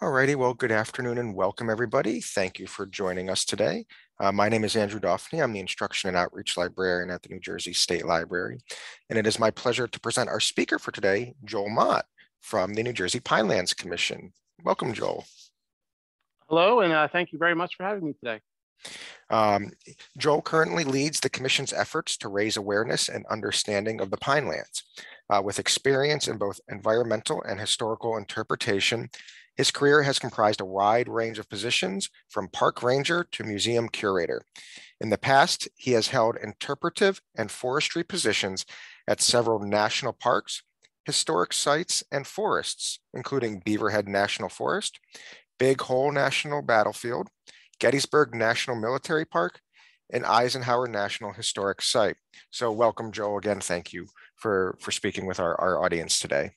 Alrighty, well, good afternoon and welcome everybody. Thank you for joining us today. Uh, my name is Andrew Daphne. I'm the Instruction and Outreach Librarian at the New Jersey State Library. And it is my pleasure to present our speaker for today, Joel Mott from the New Jersey Pinelands Commission. Welcome, Joel. Hello, and uh, thank you very much for having me today. Um, Joel currently leads the Commission's efforts to raise awareness and understanding of the Pinelands. Uh, with experience in both environmental and historical interpretation his career has comprised a wide range of positions from park ranger to museum curator. In the past, he has held interpretive and forestry positions at several national parks, historic sites, and forests, including Beaverhead National Forest, Big Hole National Battlefield, Gettysburg National Military Park, and Eisenhower National Historic Site. So welcome, Joel. Again, thank you for, for speaking with our, our audience today.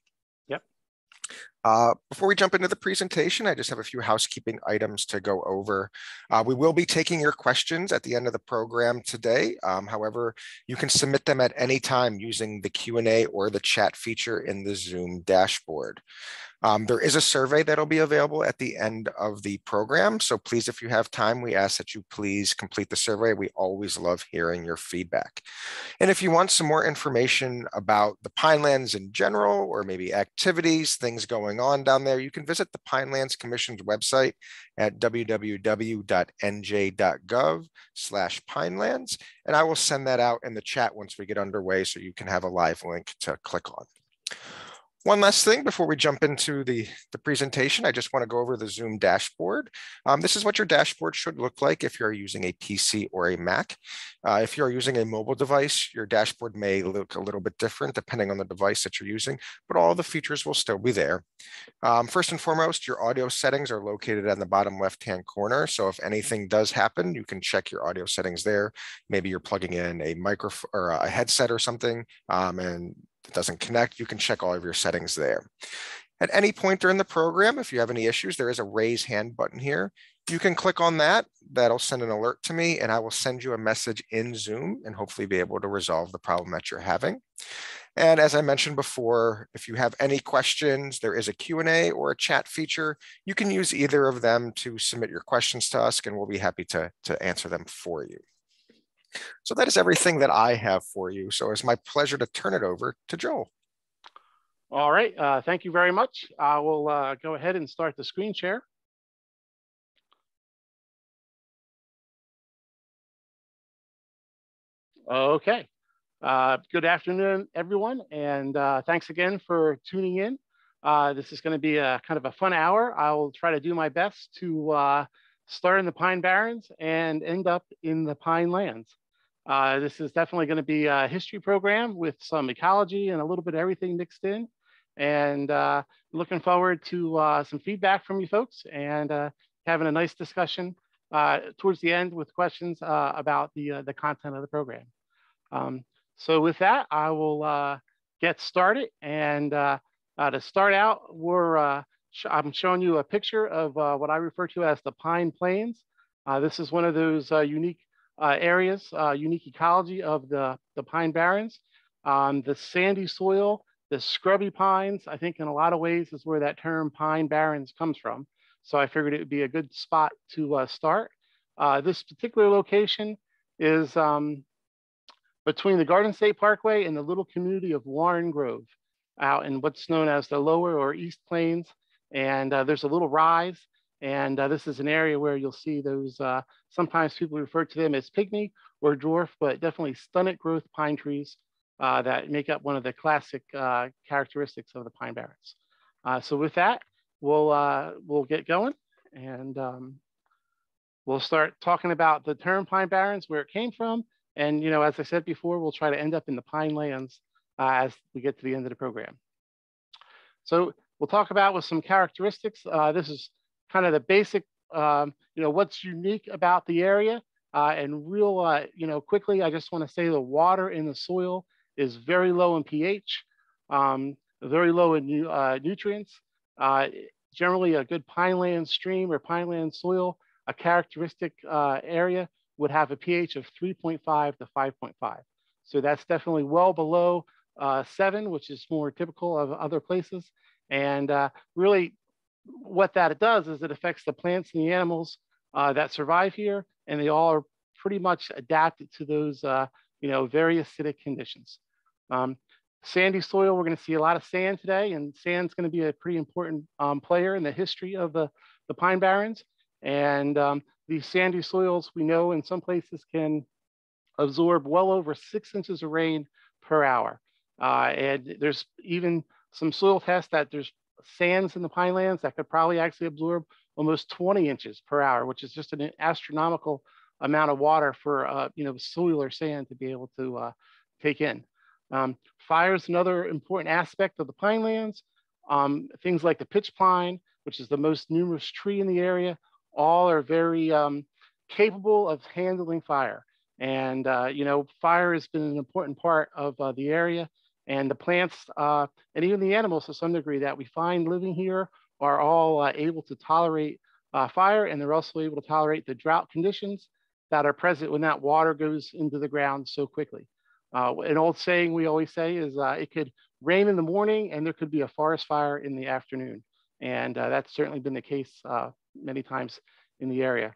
Uh, before we jump into the presentation, I just have a few housekeeping items to go over. Uh, we will be taking your questions at the end of the program today. Um, however, you can submit them at any time using the Q&A or the chat feature in the Zoom dashboard. Um, there is a survey that'll be available at the end of the program. So please, if you have time, we ask that you please complete the survey. We always love hearing your feedback. And if you want some more information about the Pinelands in general, or maybe activities, things going on down there, you can visit the Pinelands Commission's website at www.nj.gov slash pinelands. And I will send that out in the chat once we get underway so you can have a live link to click on. One last thing before we jump into the, the presentation, I just want to go over the Zoom dashboard. Um, this is what your dashboard should look like if you're using a PC or a Mac. Uh, if you're using a mobile device, your dashboard may look a little bit different depending on the device that you're using, but all the features will still be there. Um, first and foremost, your audio settings are located on the bottom left-hand corner. So if anything does happen, you can check your audio settings there. Maybe you're plugging in a microphone or a headset or something, um, and it doesn't connect, you can check all of your settings there. At any point during the program, if you have any issues, there is a raise hand button here. You can click on that. That'll send an alert to me and I will send you a message in Zoom and hopefully be able to resolve the problem that you're having. And as I mentioned before, if you have any questions, there is a Q&A or a chat feature. You can use either of them to submit your questions to us and we'll be happy to, to answer them for you. So that is everything that I have for you. So it's my pleasure to turn it over to Joel. All right, uh, thank you very much. I will uh, go ahead and start the screen share. Okay, uh, good afternoon, everyone, and uh, thanks again for tuning in. Uh, this is going to be a kind of a fun hour. I will try to do my best to uh, start in the Pine Barrens and end up in the Pine Lands. Uh, this is definitely going to be a history program with some ecology and a little bit of everything mixed in. And uh, looking forward to uh, some feedback from you folks and uh, having a nice discussion uh, towards the end with questions uh, about the, the content of the program. Um, so with that, I will get started. And to start out, we're, I'm showing you a picture of what I refer to as the Pine Plains. this is one of those unique areas, uh, unique ecology of the, the pine barrens. Um, the sandy soil, the scrubby pines, I think in a lot of ways is where that term pine barrens comes from. So I figured it would be a good spot to uh, start. Uh, this particular location is um, between the Garden State Parkway and the little community of Warren Grove out in what's known as the lower or east plains. And uh, there's a little rise and uh, this is an area where you'll see those, uh, sometimes people refer to them as pygmy or dwarf, but definitely stunted growth pine trees uh, that make up one of the classic uh, characteristics of the Pine Barrens. Uh, so with that, we'll, uh, we'll get going and um, we'll start talking about the term Pine Barrens, where it came from. And, you know, as I said before, we'll try to end up in the Pine Lands as we get to the end of the program. So we'll talk about with some characteristics. this is kind of the basic, um, you know, what's unique about the area. Uh, and real, uh, you know, quickly, I just want to say the water in the soil is very low in pH, um, very low in uh, nutrients. Uh, generally, a good pineland stream or pineland soil, a characteristic uh, area would have a pH of 3.5 to 5.5. So that's definitely well below uh, seven, which is more typical of other places. And really what that does is it affects the plants and the animals uh, that survive here, and they all are pretty much adapted to those, uh, you know, very acidic conditions. Um, sandy soil, we're going to see a lot of sand today, and sand's going to be a pretty important um, player in the history of the, the Pine Barrens. And um, these sandy soils, we know in some places can absorb well over six inches of rain per hour. Uh, and there's even some soil tests that there's sands in the pine lands that could probably actually absorb almost 20 inches per hour, which is just an astronomical amount of water for uh, you know soil or sand to be able to uh, take in. Um, fire is another important aspect of the pine lands. Um, things like the pitch pine, which is the most numerous tree in the area, all are very um, capable of handling fire. And, uh, you know, fire has been an important part of uh, the area and the plants uh, and even the animals to some degree that we find living here are all uh, able to tolerate uh, fire and they're also able to tolerate the drought conditions that are present when that water goes into the ground so quickly. Uh, an old saying we always say is it could rain in the morning and there could be a forest fire in the afternoon. And that's certainly been the case many times in the area.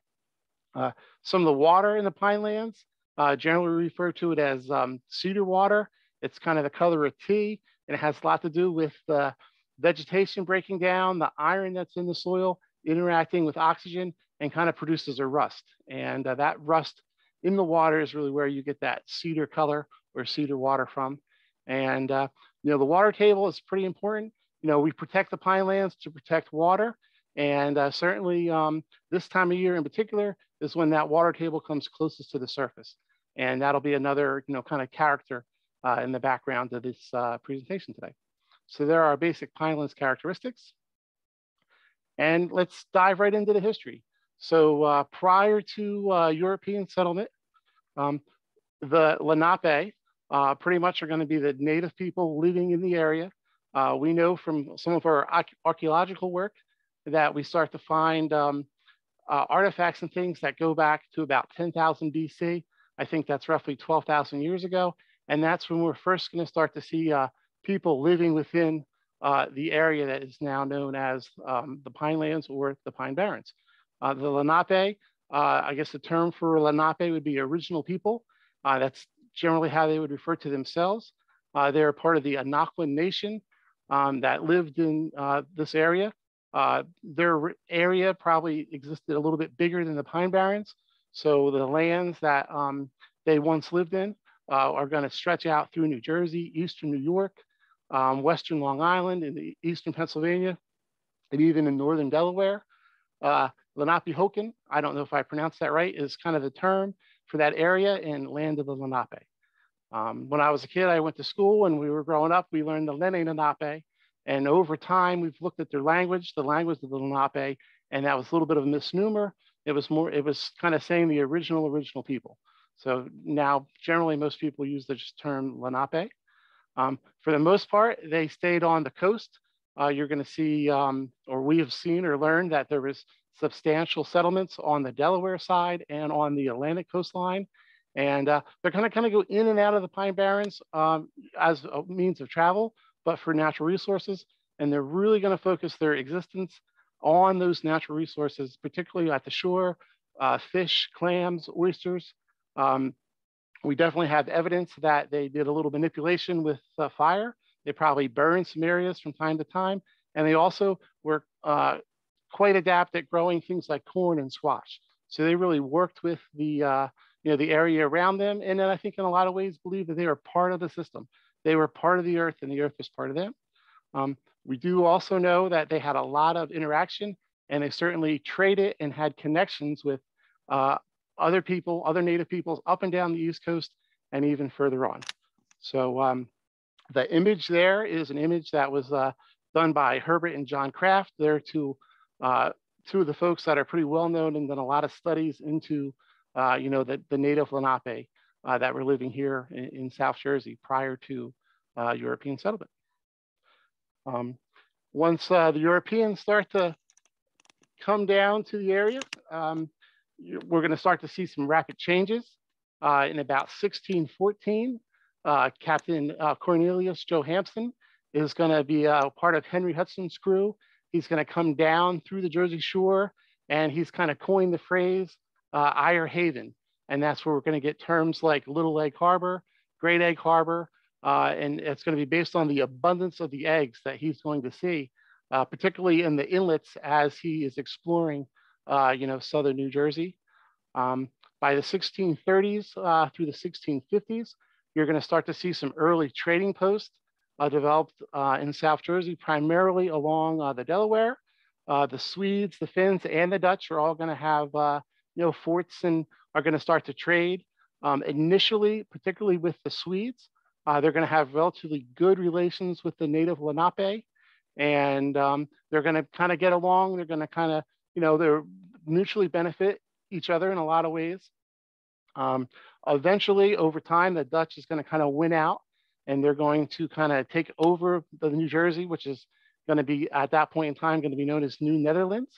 some of the water in the Pinelands, uh, generally refer to it as um, cedar water. It's kind of the color of tea, and it has a lot to do with the vegetation breaking down, the iron that's in the soil interacting with oxygen, and kind of produces a rust. And uh, that rust in the water is really where you get that cedar color or cedar water from. And uh, you know, the water table is pretty important. You know, we protect the pine lands to protect water. And uh, certainly um, this time of year in particular is when that water table comes closest to the surface. And that'll be another, you know, kind of character uh, in the background of this uh, presentation today. So there are basic Pinelands characteristics. And let's dive right into the history. So uh, prior to uh, European settlement, um, the Lenape uh, pretty much are gonna be the native people living in the area. Uh, we know from some of our archeological work that we start to find um, artifacts and things that go back to about 10,000 BC. I think that's roughly 12,000 years ago. And that's when we're first gonna start to see uh, people living within uh, the area that is now known as um, the Pine Lands or the Pine Barrens. Uh, the Lenape, uh, I guess the term for Lenape would be original people. Uh, that's generally how they would refer to themselves. Uh, they're part of the Anakwan Nation um, that lived in this area. their area probably existed a little bit bigger than the Pine Barrens. So the lands that um, they once lived in uh, are going to stretch out through New Jersey, Eastern New York, um, Western Long Island, in the Eastern Pennsylvania, and even in Northern Delaware. Uh, Lenapehoking, I don't know if I pronounced that right, is kind of the term for that area in land of the Lenape. Um, when I was a kid, I went to school and we were growing up, we learned the Lenni Lenape. And over time, we've looked at their language, the language of the Lenape, and that was a little bit of a misnomer. It was more, it was kind of saying the original, original people. So now generally most people use the term Lenape. Um, for the most part, they stayed on the coast. Uh, you're gonna see, um, or we have seen or learned that there was substantial settlements on the Delaware side and on the Atlantic coastline. And uh, they're gonna kind of go in and out of the Pine Barrens um, as a means of travel, but for natural resources. And they're really gonna focus their existence on those natural resources, particularly at the shore, uh, fish, clams, oysters. Um, we definitely have evidence that they did a little manipulation with uh, fire. They probably burned some areas from time to time. And they also were uh, quite adept at growing things like corn and squash. So they really worked with the, uh, you know, the area around them. And then I think in a lot of ways believe that they were part of the system. They were part of the earth and the earth was part of them. Um, we do also know that they had a lot of interaction and they certainly traded and had connections with uh, other people, other native peoples up and down the East Coast and even further on. So um, the image there is an image that was uh, done by Herbert and John Kraft. They're two, uh, two of the folks that are pretty well known and done a lot of studies into, uh, you know, the, the native Lenape uh, that were living here in, in South Jersey prior to uh, European settlement. Um, once uh, the Europeans start to come down to the area, um, we're going to start to see some rapid changes. Uh, in about 1614, uh, Captain uh, Cornelius Johansen is going to be part of Henry Hudson's crew. He's going to come down through the Jersey Shore and he's kind of coined the phrase uh, Eyre Haven. And that's where we're going to get terms like Little Egg Harbor, Great Egg Harbor, uh, and it's going to be based on the abundance of the eggs that he's going to see, uh, particularly in the inlets as he is exploring, uh, you know, southern New Jersey. Um, by the 1630s uh, through the 1650s, you're going to start to see some early trading posts uh, developed uh, in South Jersey, primarily along the Delaware. the Swedes, the Finns, and the Dutch are all going to have, you know, forts and are going to start to trade. Um, initially, particularly with the Swedes, uh, they're going to have relatively good relations with the native Lenape, and um, they're going to kind of get along. They're going to kind of, you know, they're mutually benefit each other in a lot of ways. Um, eventually, over time, the Dutch is going to kind of win out, and they're going to kind of take over the New Jersey, which is going to be at that point in time going to be known as New Netherlands.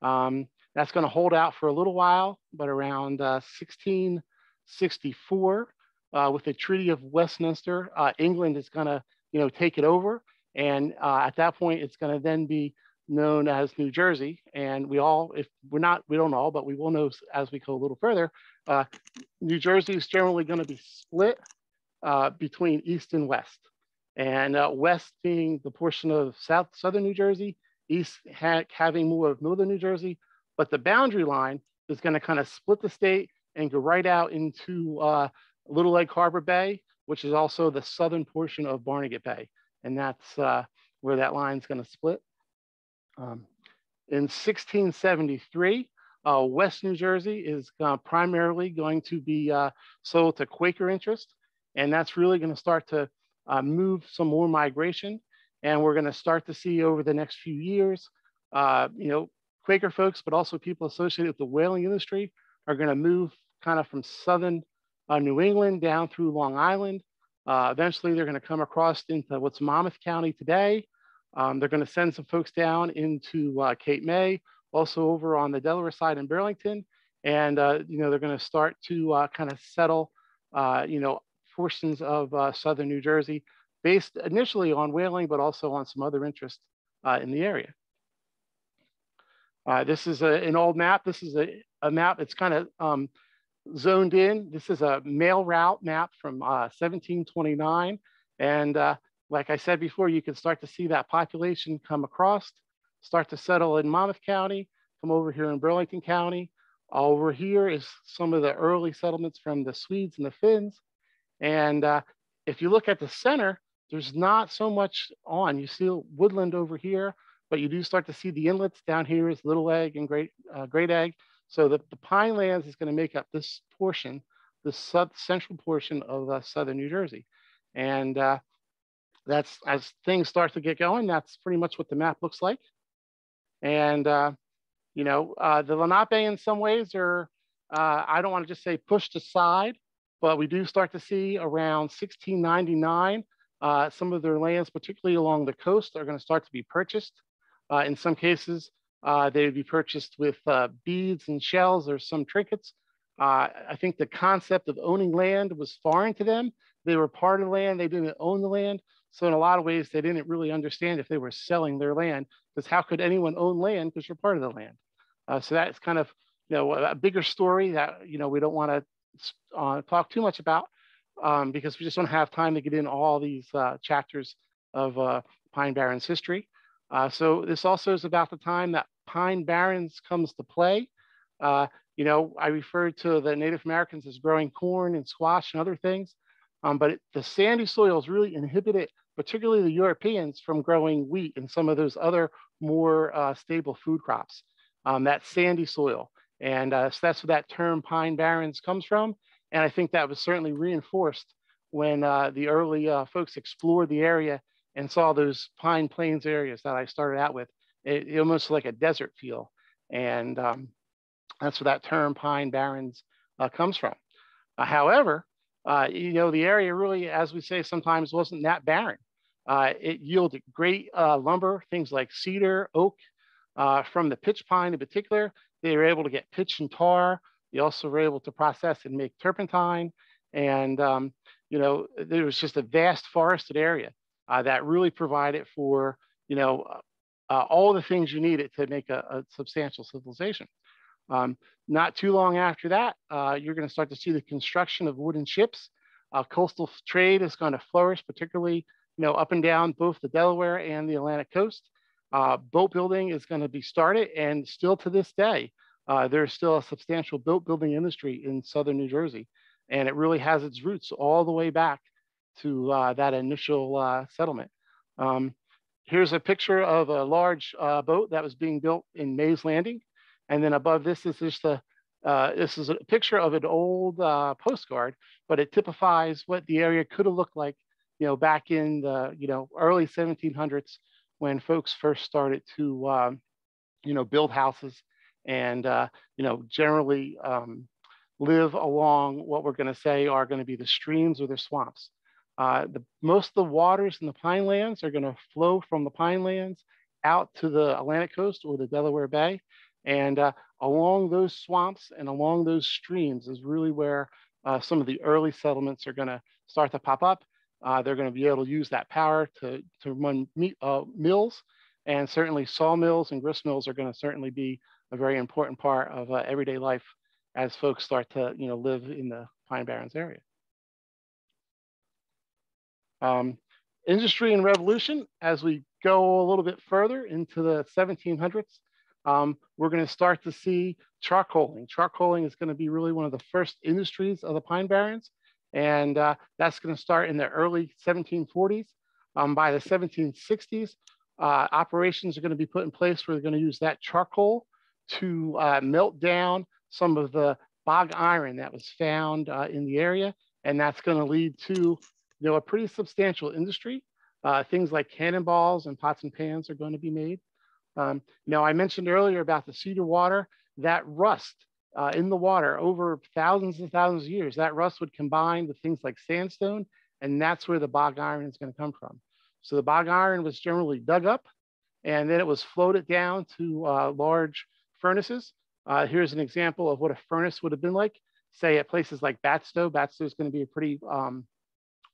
Um, that's going to hold out for a little while, but around uh, 1664, uh, with the Treaty of Westminster, uh, England is going to, you know, take it over, and uh, at that point, it's going to then be known as New Jersey. And we all, if we're not, we don't all, but we will know as we go a little further. Uh, New Jersey is generally going to be split uh, between East and West, and West being the portion of South Southern New Jersey, East ha having more of Northern New Jersey, but the boundary line is going to kind of split the state and go right out into uh, Little Egg Harbor Bay, which is also the southern portion of Barnegat Bay. And that's uh, where that line is going to split. Um, in 1673, uh, West New Jersey is uh, primarily going to be uh, sold to Quaker interest. And that's really going to start to uh, move some more migration. And we're going to start to see over the next few years, uh, you know, Quaker folks, but also people associated with the whaling industry are going to move kind of from southern uh, New England down through Long Island. Eventually, they're going to come across into what's Monmouth County today. Um, they're going to send some folks down into uh, Cape May, also over on the Delaware side in Burlington. And, uh, you know, they're going to start to uh, kind of settle, uh, you know, portions of southern New Jersey based initially on whaling, but also on some other interests in the area. Uh, this is a, an old map. This is a, a map that's kind of um, zoned in. This is a mail route map from uh, 1729. And uh, like I said before, you can start to see that population come across, start to settle in Monmouth County, come over here in Burlington County. Over here is some of the early settlements from the Swedes and the Finns. And uh, if you look at the center, there's not so much on. You see woodland over here, but you do start to see the inlets down here is Little Egg and Great, uh, Great Egg. So the, the pine lands is gonna make up this portion, the central portion of uh, Southern New Jersey. And uh, that's, as things start to get going, that's pretty much what the map looks like. And, uh, you know, uh, the Lenape in some ways are, uh, I don't wanna just say pushed aside, but we do start to see around 1699, uh, some of their lands, particularly along the coast, are gonna start to be purchased. Uh, in some cases, uh, they would be purchased with beads and shells or some trinkets. I think the concept of owning land was foreign to them. They were part of the land, they didn't own the land. So in a lot of ways, they didn't really understand if they were selling their land, because how could anyone own land because you're part of the land? Uh, so that's kind of you know a bigger story that you know we don't want to uh, talk too much about um, because we just don't have time to get in all these chapters of Pine Barrens history. Uh, so this also is about the time that Pine Barrens comes to play. Uh, you know, I referred to the Native Americans as growing corn and squash and other things, um, but it, the sandy soils really inhibited, particularly the Europeans, from growing wheat and some of those other more uh, stable food crops. Um, that sandy soil. And uh, so that's where that term Pine Barrens comes from. And I think that was certainly reinforced when uh, the early uh, folks explored the area and saw those pine plains areas that I started out with, it, it almost like a desert feel. And um, that's where that term pine barrens uh, comes from. Uh, however, uh, you know, the area really, as we say, sometimes wasn't that barren. Uh, it yielded great uh, lumber, things like cedar, oak, uh, from the pitch pine in particular. They were able to get pitch and tar. They also were able to process and make turpentine. And, um, you know, there was just a vast forested area uh, that really provided for, you know, uh, all the things you needed to make a, a substantial civilization. Um, not too long after that, uh, you're going to start to see the construction of wooden ships. Uh, coastal trade is going to flourish, particularly you know up and down both the Delaware and the Atlantic coast. Uh, boat building is going to be started, and still to this day, uh, there's still a substantial boat building industry in southern New Jersey, and it really has its roots all the way back to uh, that initial uh, settlement. Um, here's a picture of a large boat that was being built in Mays Landing. And then above this is just a, uh, this is a picture of an old uh, postcard, but it typifies what the area could have looked like, you know, back in the, you know, early 1700s when folks first started to, um, you know, build houses and, uh, you know, generally um, live along what we're going to say are going to be the streams or the swamps. Uh, the, most of the waters in the pine lands are going to flow from the pine lands out to the Atlantic coast or the Delaware Bay. And uh, along those swamps and along those streams is really where uh, some of the early settlements are going to start to pop up. Uh, they're going to be able to use that power to, to run meat, uh, mills. And certainly sawmills and grist mills are going to certainly be a very important part of everyday life as folks start to you know, live in the Pine Barrens area. Um, industry and revolution, as we go a little bit further into the 1700s, um, we're going to start to see charcoaling. Charcoaling is going to be really one of the first industries of the Pine Barrens, and uh, that's going to start in the early 1740s. Um, by the 1760s, uh, operations are going to be put in place where they're going to use that charcoal to uh, melt down some of the bog iron that was found uh, in the area, and that's going to lead to you know, a pretty substantial industry. Uh, things like cannonballs and pots and pans are going to be made. Um, now, I mentioned earlier about the cedar water, that rust uh, in the water over thousands and thousands of years, that rust would combine with things like sandstone, and that's where the bog iron is going to come from. So the bog iron was generally dug up, and then it was floated down to uh, large furnaces. Uh, here's an example of what a furnace would have been like, say at places like Batsto. Batsto is going to be a pretty um,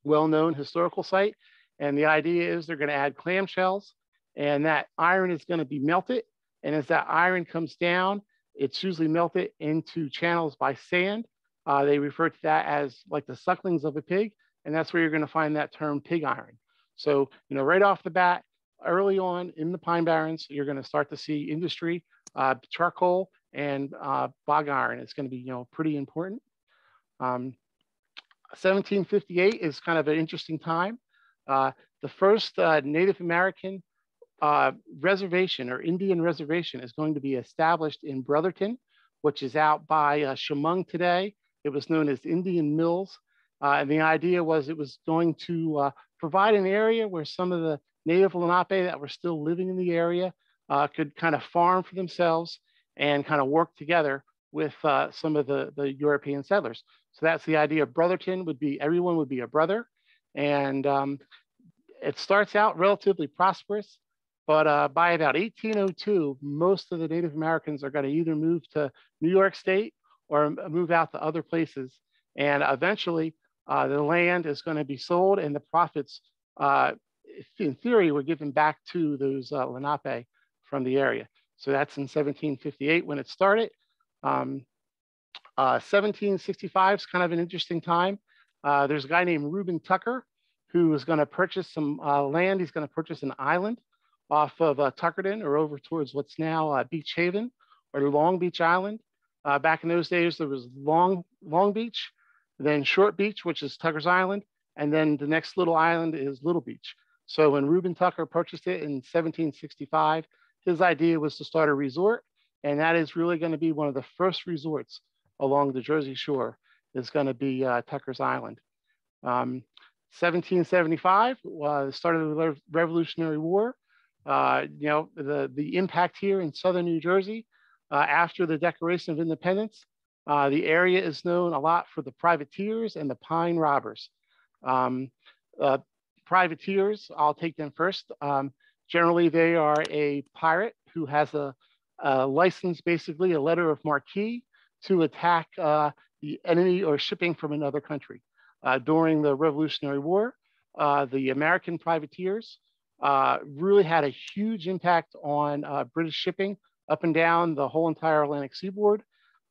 well-known historical site. And the idea is they're going to add clamshells and that iron is going to be melted. And as that iron comes down, it's usually melted into channels by sand. Uh, they refer to that as like the sucklings of a pig. And that's where you're going to find that term pig iron. So, you know, right off the bat, early on in the Pine Barrens, you're going to start to see industry, uh, charcoal and uh, bog iron. It's going to be, you know, pretty important. Um, 1758 is kind of an interesting time. Uh, the first uh, Native American uh, reservation or Indian reservation is going to be established in Brotherton, which is out by uh, today. It was known as Indian Mills. Uh, and the idea was it was going to uh, provide an area where some of the native Lenape that were still living in the area could kind of farm for themselves and kind of work together with some of the, the European settlers. So that's the idea of brotherton would be everyone would be a brother. And um, it starts out relatively prosperous, but uh, by about 1802, most of the Native Americans are going to either move to New York State or move out to other places. And eventually, uh, the land is going to be sold and the profits, uh, in theory, were given back to those uh, Lenape from the area. So that's in 1758 when it started. Um, 1765 uh, is kind of an interesting time. Uh, there's a guy named Reuben Tucker who is going to purchase some land. He's going to purchase an island off of uh, Tuckerton or over towards what's now uh, Beach Haven or Long Beach Island. Uh, back in those days, there was Long, Long Beach, then Short Beach, which is Tucker's Island, and then the next little island is Little Beach. So when Reuben Tucker purchased it in 1765, his idea was to start a resort, and that is really going to be one of the first resorts along the Jersey Shore is going to be uh, Tucker's Island. Um, 1775, uh, the start of the Revolutionary War. Uh, you know, the, the impact here in southern New Jersey uh, after the Declaration of Independence. Uh, the area is known a lot for the privateers and the pine robbers. Um, uh, privateers, I'll take them first. Um, generally, they are a pirate who has a, a license, basically a letter of marque to attack uh, the enemy or shipping from another country. Uh, during the Revolutionary War, the American privateers uh, really had a huge impact on uh, British shipping up and down the whole entire Atlantic seaboard,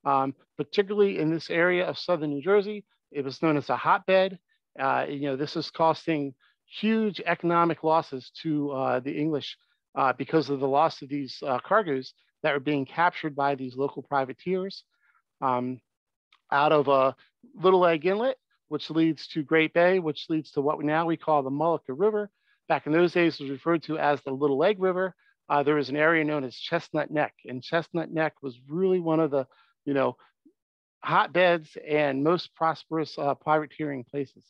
um, particularly in this area of southern New Jersey. It was known as a hotbed. Uh, you know, this is costing huge economic losses to uh, the English uh, because of the loss of these cargoes that were being captured by these local privateers. Um, out of a Little Egg Inlet, which leads to Great Bay, which leads to what we now we call the Mullica River. Back in those days, was referred to as the Little Egg River. Uh, there was an area known as Chestnut Neck, and Chestnut Neck was really one of the, you know, hotbeds and most prosperous uh, privateering places.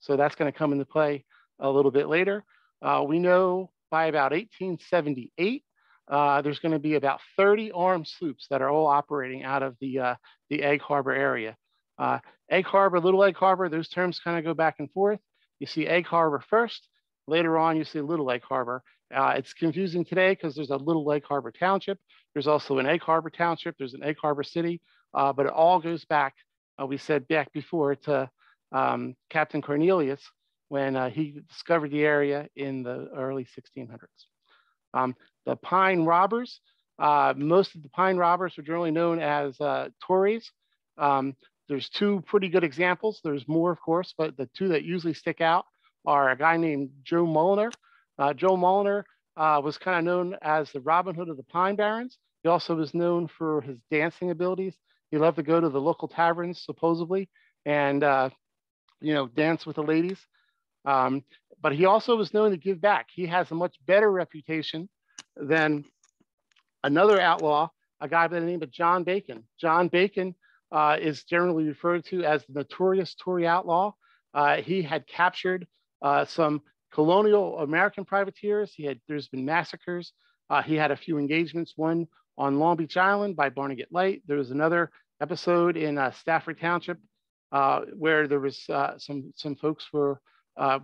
So that's going to come into play a little bit later. Uh, we know by about 1878, uh, there's going to be about 30 armed sloops that are all operating out of the, uh, the Egg Harbor area. Uh, Egg Harbor, Little Egg Harbor, those terms kind of go back and forth. You see Egg Harbor first. Later on, you see Little Egg Harbor. Uh, it's confusing today because there's a Little Egg Harbor Township. There's also an Egg Harbor Township. There's an Egg Harbor City, uh, but it all goes back, uh, we said back before, to um, Captain Cornelius when uh, he discovered the area in the early 1600s. Um, the pine robbers, uh, most of the pine robbers are generally known as uh, Tories. Um, there's two pretty good examples. There's more, of course, but the two that usually stick out are a guy named Joe Mulliner. Uh, Joe Mulliner uh, was kind of known as the Robin Hood of the Pine Barrens. He also was known for his dancing abilities. He loved to go to the local taverns, supposedly, and uh, you know, dance with the ladies. Um, but he also was known to give back. He has a much better reputation than another outlaw, a guy by the name of John Bacon. John Bacon uh, is generally referred to as the notorious Tory outlaw. Uh, he had captured uh, some colonial American privateers. He had, there's been massacres. Uh, he had a few engagements, one on Long Beach Island by Barnegat Light. There was another episode in uh, Stafford Township uh, where there was some, some folks were,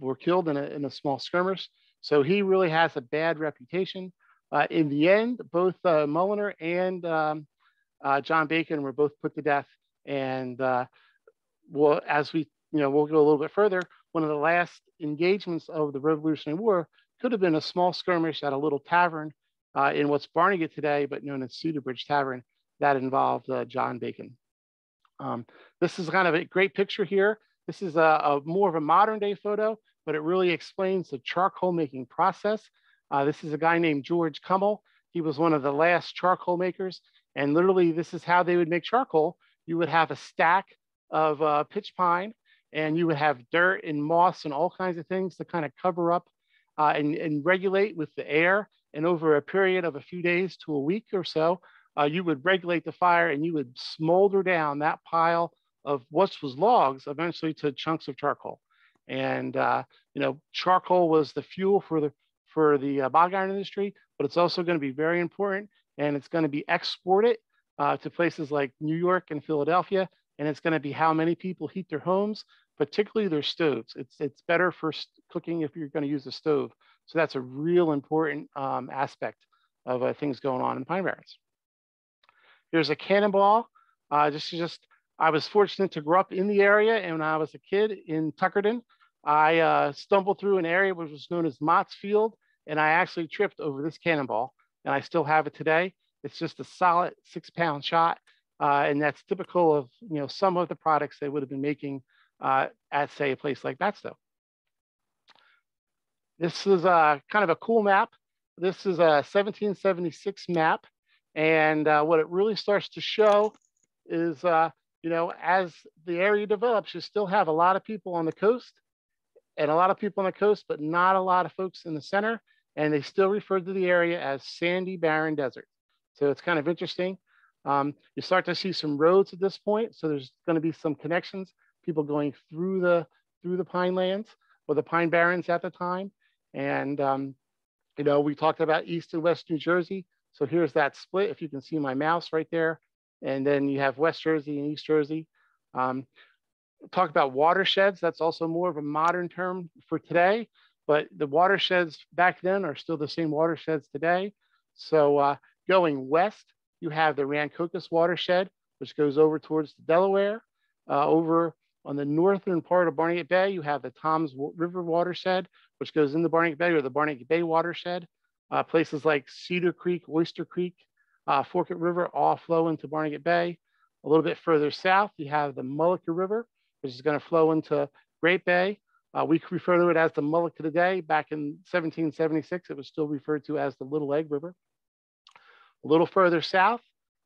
were killed in a, in a small skirmish. So he really has a bad reputation. in the end, both Mulliner and um, John Bacon were both put to death and uh, well, as we, you know, we'll go a little bit further, one of the last engagements of the Revolutionary War could have been a small skirmish at a little tavern uh, in what's Barnegat today, but known as Cedarbridge Tavern, that involved uh, John Bacon. Um, this is kind of a great picture here. This is a, a, more of a modern day photo, but it really explains the charcoal making process. Uh, this is a guy named George Cummel. He was one of the last charcoal makers. And literally this is how they would make charcoal you would have a stack of uh, pitch pine and you would have dirt and moss and all kinds of things to kind of cover up uh, and, and, regulate with the air. And over a period of a few days to a week or so, uh, you would regulate the fire and you would smolder down that pile of what was logs eventually to chunks of charcoal. And uh, you know, charcoal was the fuel for the for the uh, bog iron industry, but it's also going to be very important and it's going to be exported uh, to places like New York and Philadelphia, and it's going to be how many people heat their homes, particularly their stoves. It's, it's better for cooking if you're going to use a stove. So that's a real important um, aspect of uh, things going on in Pine Barrens. Here's a cannonball. Uh, just, just, I was fortunate to grow up in the area, and when I was a kid in Tuckerton, I uh, stumbled through an area which was known as Mott's Field, and I actually tripped over this cannonball, and I still have it today. It's just a solid six pound shot. Uh, and that's typical of you know some of the products they would have been making uh, at say a place like Batsto. This is a kind of a cool map. This is a 1776 map. And uh, what it really starts to show is, uh, you know, as the area develops, you still have a lot of people on the coast and a lot of people on the coast, but not a lot of folks in the center. And they still refer to the area as sandy barren desert. So it's kind of interesting. Um, you start to see some roads at this point. So there's going to be some connections, people going through the through the pine lands or the pine barrens at the time. And, um, you know, we talked about East and West New Jersey. So here's that split. If you can see my mouse right there. And then you have West Jersey and East Jersey. Um, talk about watersheds. That's also more of a modern term for today, but the watersheds back then are still the same watersheds today. So uh, Going west, you have the Rancocas watershed, which goes over towards the Delaware. Uh, over on the northern part of Barnegat Bay, you have the Toms River watershed, which goes in the Barnegat Bay or the Barnegat Bay watershed. Uh, places like Cedar Creek, Oyster Creek, uh, Forked River all flow into Barnegat Bay. A little bit further south, you have the Mullica River, which is going to flow into Great Bay. Uh, we refer to it as the Mullica today. Back in 1776, it was still referred to as the Little Egg River. A little further south,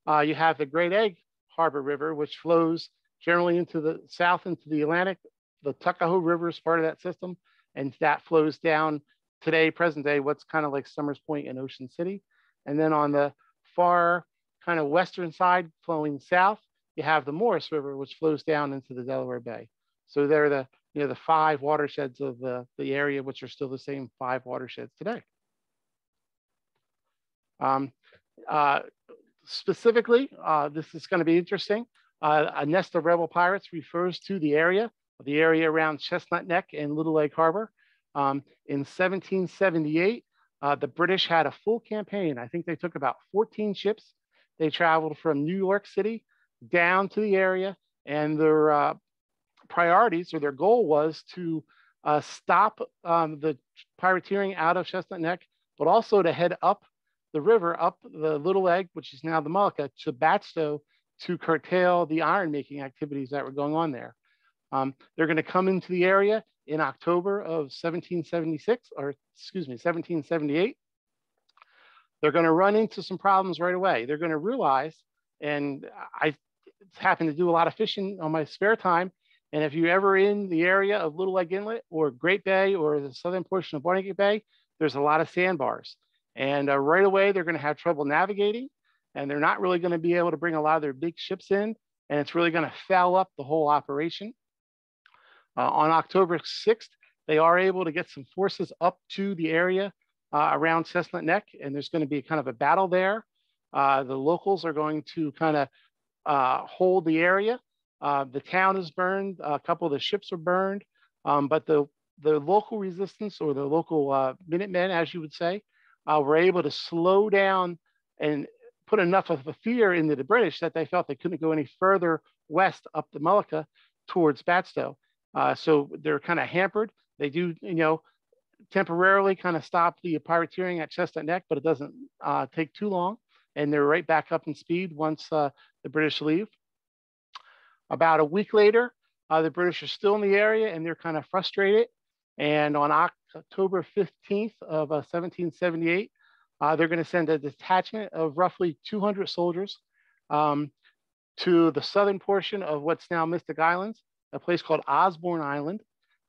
uh, you have the Great Egg Harbor River, which flows generally into the south into the Atlantic. The Tuckahoe River is part of that system, and that flows down today, present day, what's kind of like Somers Point and Ocean City. And then on the far kind of western side flowing south, you have the Maurice River, which flows down into the Delaware Bay. So they're the, you know, the five watersheds of the, the area, which are still the same five watersheds today. Um, uh, specifically, uh, this is going to be interesting. Uh, a nest of rebel pirates refers to the area, the area around Chestnut Neck and Little Egg Harbor. Um, in 1778, uh, the British had a full campaign. I think they took about 14 ships. They traveled from New York City down to the area, and their uh, priorities or their goal was to stop um, the privateering out of Chestnut Neck, but also to head up the river, up the Little Egg, which is now the Mullica, to Batsto to curtail the iron making activities that were going on there. Um, they're going to come into the area in October of 1776, or excuse me, 1778. They're going to run into some problems right away. They're going to realize, and I happen to do a lot of fishing on my spare time. And if you're ever in the area of Little Egg Inlet or Great Bay or the southern portion of Barnegat Bay, there's a lot of sandbars. And uh, right away, they're going to have trouble navigating and they're not really going to be able to bring a lot of their big ships in. And it's really going to foul up the whole operation. Uh, on October 6th, they are able to get some forces up to the area uh, around Chestnut Neck, and there's going to be kind of a battle there. Uh, the locals are going to kind of uh, hold the area. Uh, the town is burned. A couple of the ships are burned, um, but the the local resistance or the local uh, Minutemen, as you would say, were able to slow down and put enough of a fear into the British that they felt they couldn't go any further west up the Mullica towards Batsto. Uh, so they're kind of hampered. They do, you know, temporarily kind of stop the privateering at Chestnut Neck, but it doesn't uh, take too long. And they're right back up in speed once uh, the British leave. About a week later, uh, the British are still in the area and they're kind of frustrated. And on October 15th of 1778, uh, uh, they're going to send a detachment of roughly 200 soldiers um, to the southern portion of what's now Mystic Islands a place called Osborn Island.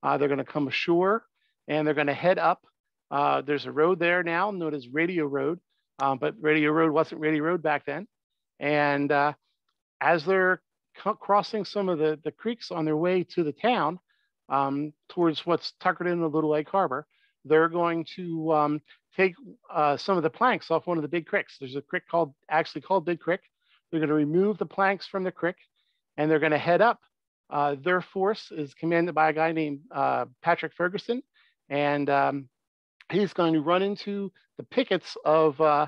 Uh, they're going to come ashore and they're going to head up. There's a road there now known as Radio Road, um, but Radio Road wasn't Radio Road back then. And as they're crossing some of the, the creeks on their way to the town um, towards what's Tuckerton the Little Egg Harbor, they're going to um, take uh, some of the planks off one of the big creeks. There's a creek called actually called Big Creek. They're going to remove the planks from the creek and they're going to head up uh, their force is commanded by a guy named uh, Patrick Ferguson, and um, he's going to run into the pickets of uh,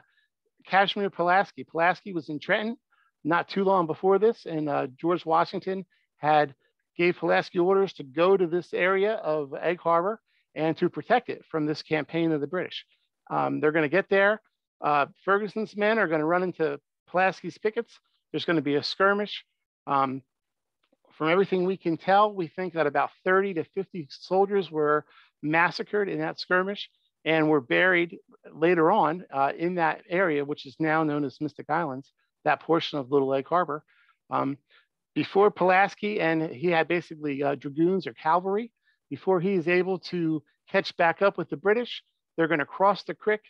Casimir Pulaski. Pulaski was in Trenton not too long before this, and uh, George Washington had gave Pulaski orders to go to this area of Egg Harbor and to protect it from this campaign of the British. Um, they're going to get there. Uh, Ferguson's men are going to run into Pulaski's pickets. There's going to be a skirmish. Um, from everything we can tell, we think that about 30 to 50 soldiers were massacred in that skirmish and were buried later on uh, in that area, which is now known as Mystic Islands, that portion of Little Egg Harbor. Um, before Pulaski, and he had basically uh, dragoons or cavalry, before he is able to catch back up with the British, they're going to cross the creek,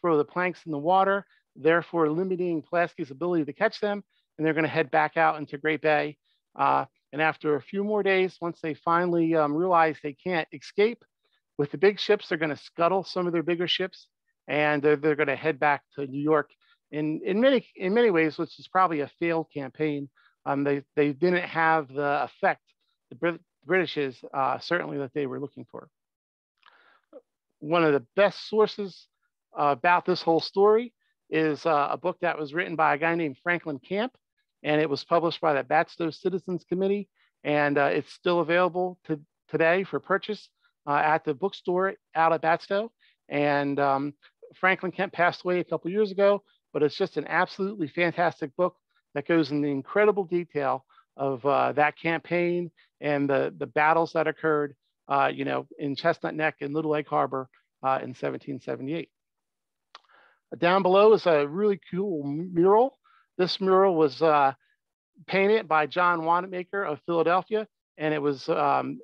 throw the planks in the water, therefore limiting Pulaski's ability to catch them, and they're going to head back out into Great Bay. Uh, and after a few more days, once they finally um, realize they can't escape with the big ships, they're going to scuttle some of their bigger ships and they're, they're going to head back to New York in, in, many, in many ways, which is probably a failed campaign. Um, they, they didn't have the effect, the Brit British is uh, certainly that they were looking for. One of the best sources uh, about this whole story is uh, a book that was written by a guy named Franklin Kemp and it was published by the Batsto Citizens Committee, and uh, it's still available to, today for purchase. uh, at the bookstore out at Batsto. And um, Franklin Kemp passed away a couple years ago, but it's just an absolutely fantastic book that goes into incredible detail of uh, that campaign and the, the battles that occurred, uh, you know, in Chestnut Neck and Little Egg Harbor uh, in 1778. Down below is a really cool mural. This mural was uh, painted by John Wanamaker of Philadelphia, and it was um,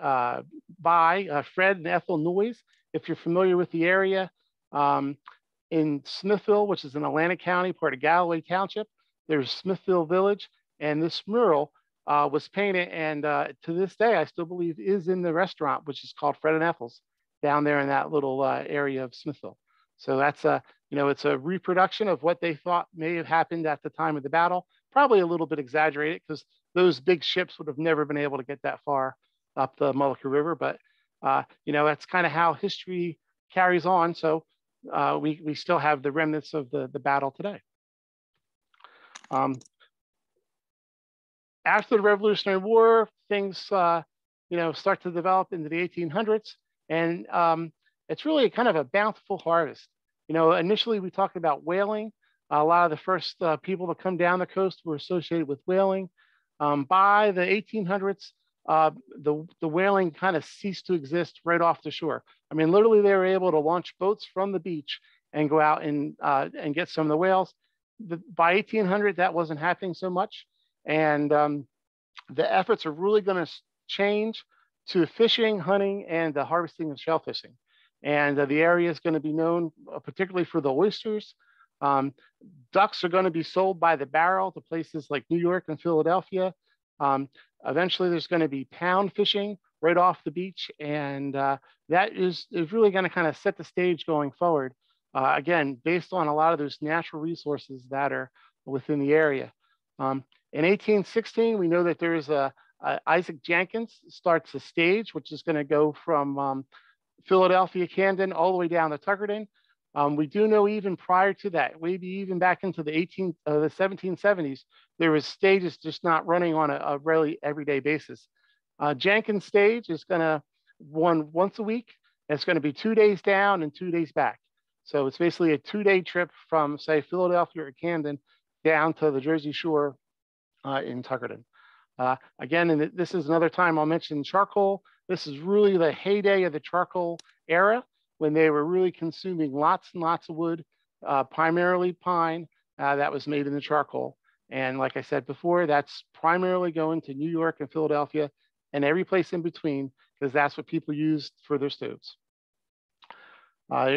uh, by uh, Fred and Ethel Noyes. If you're familiar with the area, um, in Smithville, which is in Atlantic County, part of Galloway Township, there's Smithville Village, and this mural uh, was painted, and uh, to this day, I still believe is in the restaurant, which is called Fred and Ethel's, down there in that little uh, area of Smithville. So that's a, you know, it's a reproduction of what they thought may have happened at the time of the battle, probably a little bit exaggerated because those big ships would have never been able to get that far up the Mullica River. But, uh, you know, that's kind of how history carries on. So uh, we, we still have the remnants of the, the battle today. Um, after the Revolutionary War, things, uh, you know, start to develop into the 1800s. And um, it's really kind of a bountiful harvest. You know, initially we talked about whaling. A lot of the first uh, people to come down the coast were associated with whaling. Um, by the 1800s, uh, the, the whaling kind of ceased to exist right off the shore. I mean, literally they were able to launch boats from the beach and go out and, uh, and get some of the whales. The, by 1800, that wasn't happening so much. And um, the efforts are really gonna change to fishing, hunting, and the harvesting of shellfishing. And uh, the area is gonna be known uh, particularly for the oysters. Um, ducks are gonna be sold by the barrel to places like New York and Philadelphia. Um, eventually there's gonna be pound fishing right off the beach. And uh, that is, is really gonna kind of set the stage going forward. Uh, again, based on a lot of those natural resources that are within the area. Um, in 1816, we know that there is a, a, Isaac Jenkins starts a stage, which is gonna go from um, Philadelphia, Camden, all the way down to Tuckerton. Um, we do know even prior to that, maybe even back into the 18, uh, the 1770s, there was stages just not running on a, a really everyday basis. Uh, Jenkins stage is gonna run once a week. It's gonna be two days down and two days back. So it's basically a two-day trip from say Philadelphia or Camden down to the Jersey Shore uh, in Tuckerton. Uh, again, and this is another time I'll mention charcoal. This is really the heyday of the charcoal era when they were really consuming lots and lots of wood, uh, primarily pine uh, that was made in the charcoal. And like I said before, that's primarily going to New York and Philadelphia and every place in between, because that's what people used for their stoves. Uh,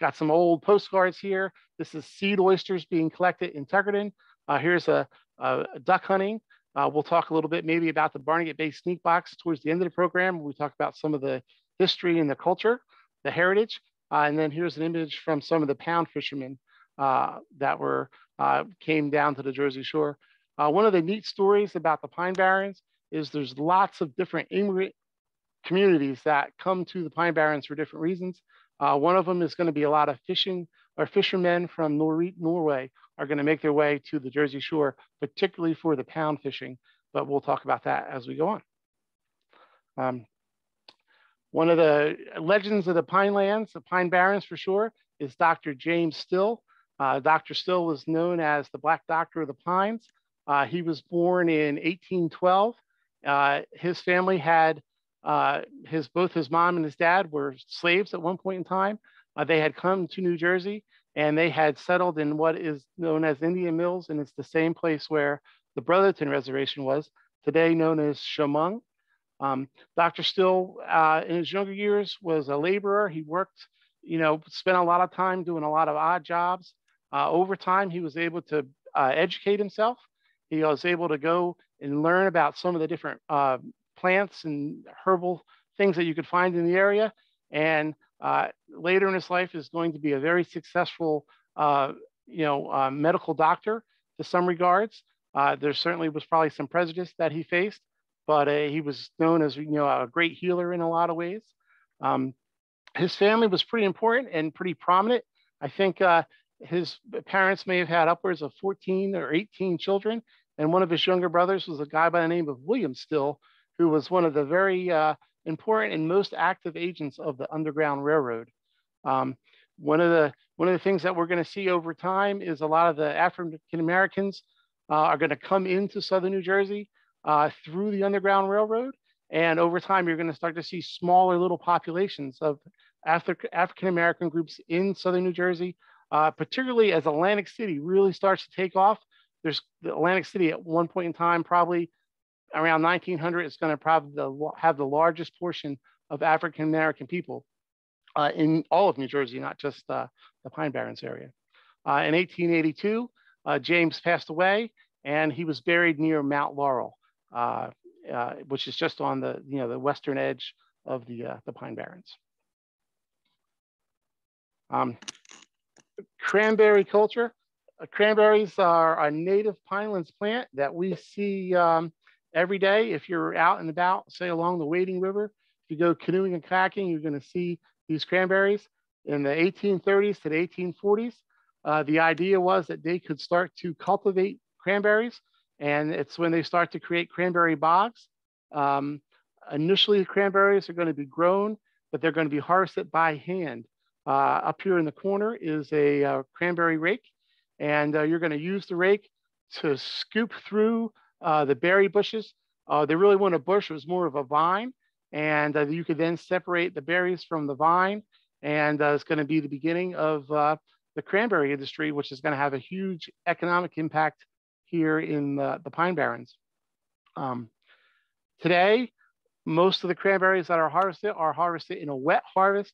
got some old postcards here. This is seed oysters being collected in Tuckerton. Uh, here's a, a, duck hunting. Uh, we'll talk a little bit maybe about the Barnegat Bay Sneak Box towards the end of the program. We talk about some of the history and the culture the heritage. Uh, and then here's an image from some of the pound fishermen uh, that were uh, came down to the Jersey Shore. One of the neat stories about the Pine Barrens is there's lots of different immigrant communities that come to the Pine Barrens for different reasons. Uh, one of them is going to be a lot of fishing or fishermen from Nor Norway are going to make their way to the Jersey Shore, particularly for the pound fishing. But we'll talk about that as we go on. Um, one of the legends of the Pine Lands, the Pine Barrens for sure, is Dr. James Still. Uh, Dr. Still was known as the Black Doctor of the Pines. Uh, he was born in 1812. Uh, his family had uh, his both his mom and his dad were slaves at one point in time. Uh, they had come to New Jersey and they had settled in what is known as Indian Mills, and it's the same place where the Brotherton Reservation was, today known as Shamong. Um, Dr. Still, uh, in his younger years, was a laborer. He worked, you know, spent a lot of time doing a lot of odd jobs. Uh, over time, he was able to uh, educate himself. He was able to go and learn about some of the different uh, plants and herbal things that you could find in the area. And uh, later in his life is going to be a very successful, uh, you know, medical doctor to some regards. there certainly was probably some prejudice that he faced, but uh, he was known as you know a great healer in a lot of ways. Um, his family was pretty important and pretty prominent. I think uh, his parents may have had upwards of 14 or 18 children, and one of his younger brothers was a guy by the name of William Still, who was one of the very uh, important and most active agents of the Underground Railroad. Um, one of the one of the things that we're going to see over time is a lot of the African Americans uh, are going to come into Southern New Jersey uh, through the Underground Railroad. And over time, you're going to start to see smaller little populations of Afri African American groups in Southern New Jersey, uh, particularly as Atlantic City really starts to take off. There's the Atlantic City at one point in time, probably around 1900, is going to probably have the largest portion of African American people uh, in all of New Jersey, not just uh, the Pine Barrens area. Uh, in 1882, uh, James passed away and he was buried near Mount Laurel, uh, uh, which is just on the, you know, the western edge of the, the Pine Barrens. Um, cranberry culture. cranberries are a native pinelands plant that we see um, every day. If you're out and about, say along the Wading River, if you go canoeing and kayaking, you're gonna see these cranberries in the 1830s to the 1840s. Uh, the idea was that they could start to cultivate cranberries, and it's when they start to create cranberry bogs. Um, initially, cranberries are going to be grown, but they're going to be harvested by hand. Uh, up here in the corner is a uh, cranberry rake, and uh, you're going to use the rake to scoop through uh, the berry bushes. Uh, they really weren't a bush, it was more of a vine. And uh, you could then separate the berries from the vine. And uh, it's going to be the beginning of uh, the cranberry industry, which is going to have a huge economic impact here in the, the Pine Barrens. Um, today, most of the cranberries that are harvested are harvested in a wet harvest.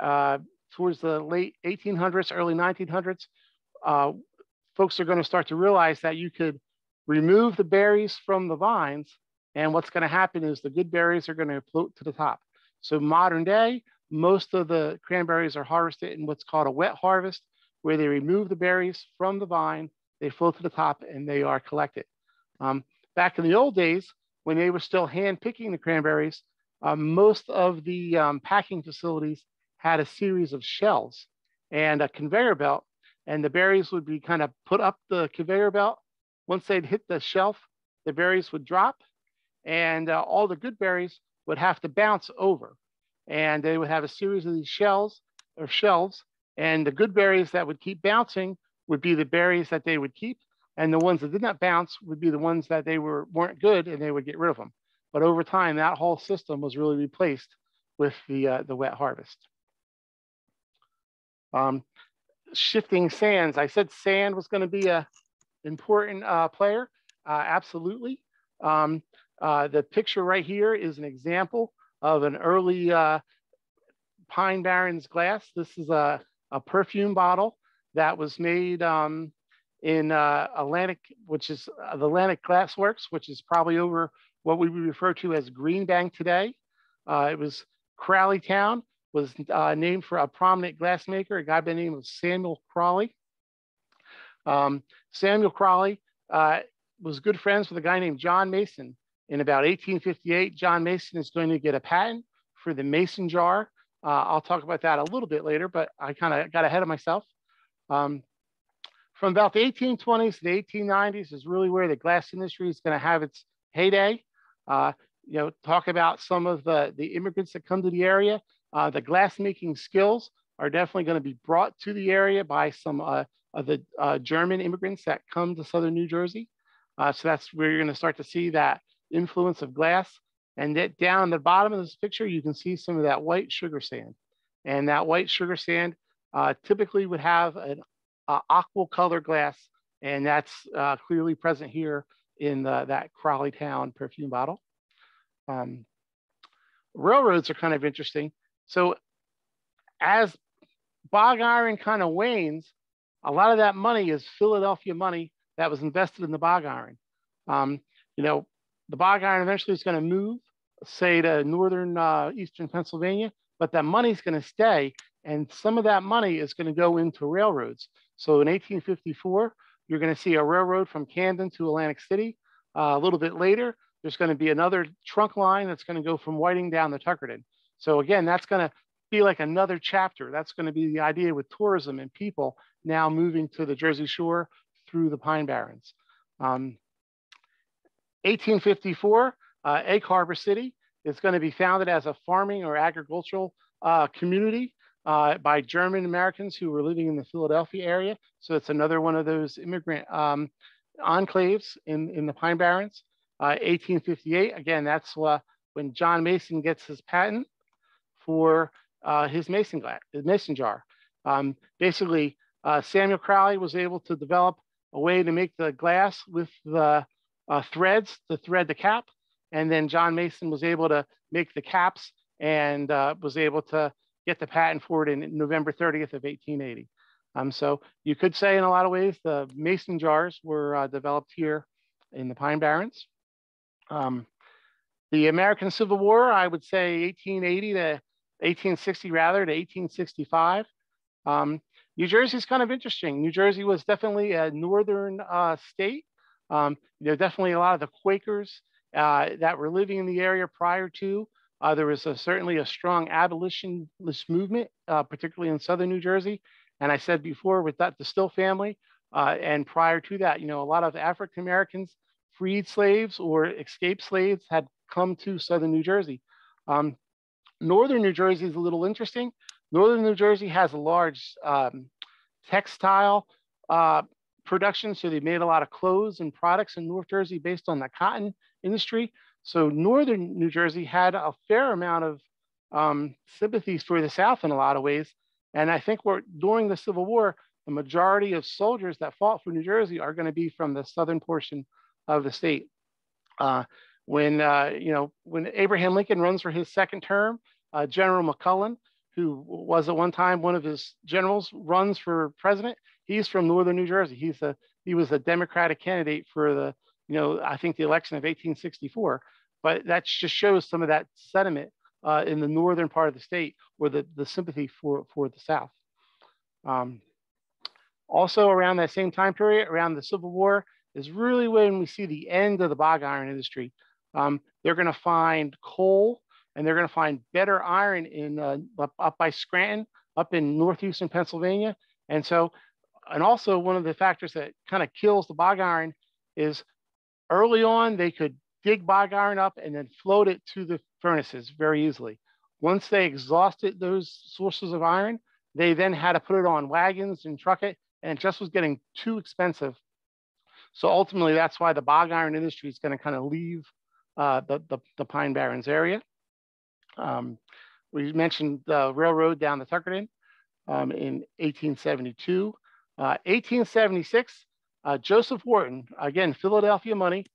Uh, towards the late 1800s, early 1900s, uh, folks are going to start to realize that you could remove the berries from the vines and what's going to happen is the good berries are going to float to the top. So modern day, most of the cranberries are harvested in what's called a wet harvest, where they remove the berries from the vine, they float to the top, and they are collected. Um, back in the old days, when they were still hand picking the cranberries, um, most of the um, packing facilities had a series of shelves and a conveyor belt, and the berries would be kind of put up the conveyor belt. Once they'd hit the shelf, the berries would drop and uh, all the good berries would have to bounce over. And they would have a series of these shells or shelves, and the good berries that would keep bouncing would be the berries that they would keep, and the ones that did not bounce would be the ones that they were weren't good, and they would get rid of them. But over time, that whole system was really replaced with the uh, the wet harvest. Um, shifting sands. I said sand was going to be a important uh, player. Uh, absolutely. Um, uh, the picture right here is an example of an early uh, Pine Barrens glass. This is a, a perfume bottle that was made um, in uh, Atlantic, which is uh, the Atlantic Glass Works, which is probably over what we refer to as Green Bank today. It was Crowley Town, was named for a prominent glassmaker, a guy by the name of Samuel Crowley. Um, Samuel Crowley was good friends with a guy named John Mason, in about 1858, John Mason is going to get a patent for the mason jar. Uh, I'll talk about that a little bit later, but I kind of got ahead of myself. Um, from about the 1820s to the 1890s is really where the glass industry is going to have its heyday. Uh, you know, talk about some of the, the immigrants that come to the area. Uh, the glassmaking skills are definitely going to be brought to the area by some uh, of the uh, German immigrants that come to Southern New Jersey. Uh, so that's where you're going to start to see that influence of glass. And that down the bottom of this picture, you can see some of that white sugar sand. And that white sugar sand uh, typically would have an uh, aqua color glass. And that's uh, clearly present here in the, that Crowley Town perfume bottle. Um, railroads are kind of interesting. So as bog iron kind of wanes, a lot of that money is Philadelphia money that was invested in the bog iron. Um, you know, the bog iron eventually is going to move, say to northern uh, eastern Pennsylvania, but that money is going to stay. And some of that money is going to go into railroads. So in 1854, you're going to see a railroad from Camden to Atlantic City. Uh, a little bit later, there's going to be another trunk line that's going to go from Whiting down to Tuckerton. So again, that's going to be like another chapter. That's going to be the idea with tourism and people now moving to the Jersey Shore through the Pine Barrens. Um, 1854, uh, Egg Harbor City is going to be founded as a farming or agricultural uh, community uh, by German Americans who were living in the Philadelphia area. So it's another one of those immigrant um, enclaves in, in the Pine Barrens. 1858, uh, again, that's uh, when John Mason gets his patent for uh, his mason, glass, his mason jar. Um, basically, Samuel Crowley was able to develop a way to make the glass with the threads to thread the cap. And then John Mason was able to make the caps and uh, was able to get the patent for it in November 30th of 1880. Um, so you could say in a lot of ways the mason jars were uh, developed here in the Pine Barrens. Um, the American Civil War, I would say 1880 to 1860 rather to 1865. Um, New Jersey is kind of interesting. New Jersey was definitely a northern uh, state. Um, there are definitely a lot of the Quakers uh, that were living in the area prior to. Uh, there was a, certainly a strong abolitionist movement, uh, particularly in southern New Jersey. And I said before with that, the Still family, uh, and prior to that, you know, a lot of African Americans, freed slaves or escaped slaves had come to southern New Jersey. Um, northern New Jersey is a little interesting. Northern New Jersey has a large um, textile uh, production, so they made a lot of clothes and products in North Jersey based on the cotton industry. So northern New Jersey had a fair amount of um, sympathies for the South in a lot of ways. And I think we're during the Civil War, the majority of soldiers that fought for New Jersey are going to be from the southern portion of the state. Uh, when uh, you know when Abraham Lincoln runs for his second term, uh, General McClellan, who was at one time one of his generals, runs for president. He's from northern New Jersey. He's a he was a Democratic candidate for the you know I think the election of 1864. But that just shows some of that sentiment uh, in the northern part of the state or the, the sympathy for, for the South. Um, also around that same time period, around the Civil War, is really when we see the end of the bog iron industry. Um, they're gonna find coal and they're gonna find better iron in uh, up, up by Scranton, up in northeastern Pennsylvania. And so, and also one of the factors that kind of kills the bog iron is early on, they could dig bog iron up and then float it to the furnaces very easily. Once they exhausted those sources of iron, they then had to put it on wagons and truck it, and it just was getting too expensive. So ultimately, that's why the bog iron industry is going to kind of leave uh, the, the, the, Pine Barrens area. Um, we mentioned the railroad down the Tuckerton um, in 1872. Uh, 1876, uh, Joseph Wharton, again, Philadelphia money,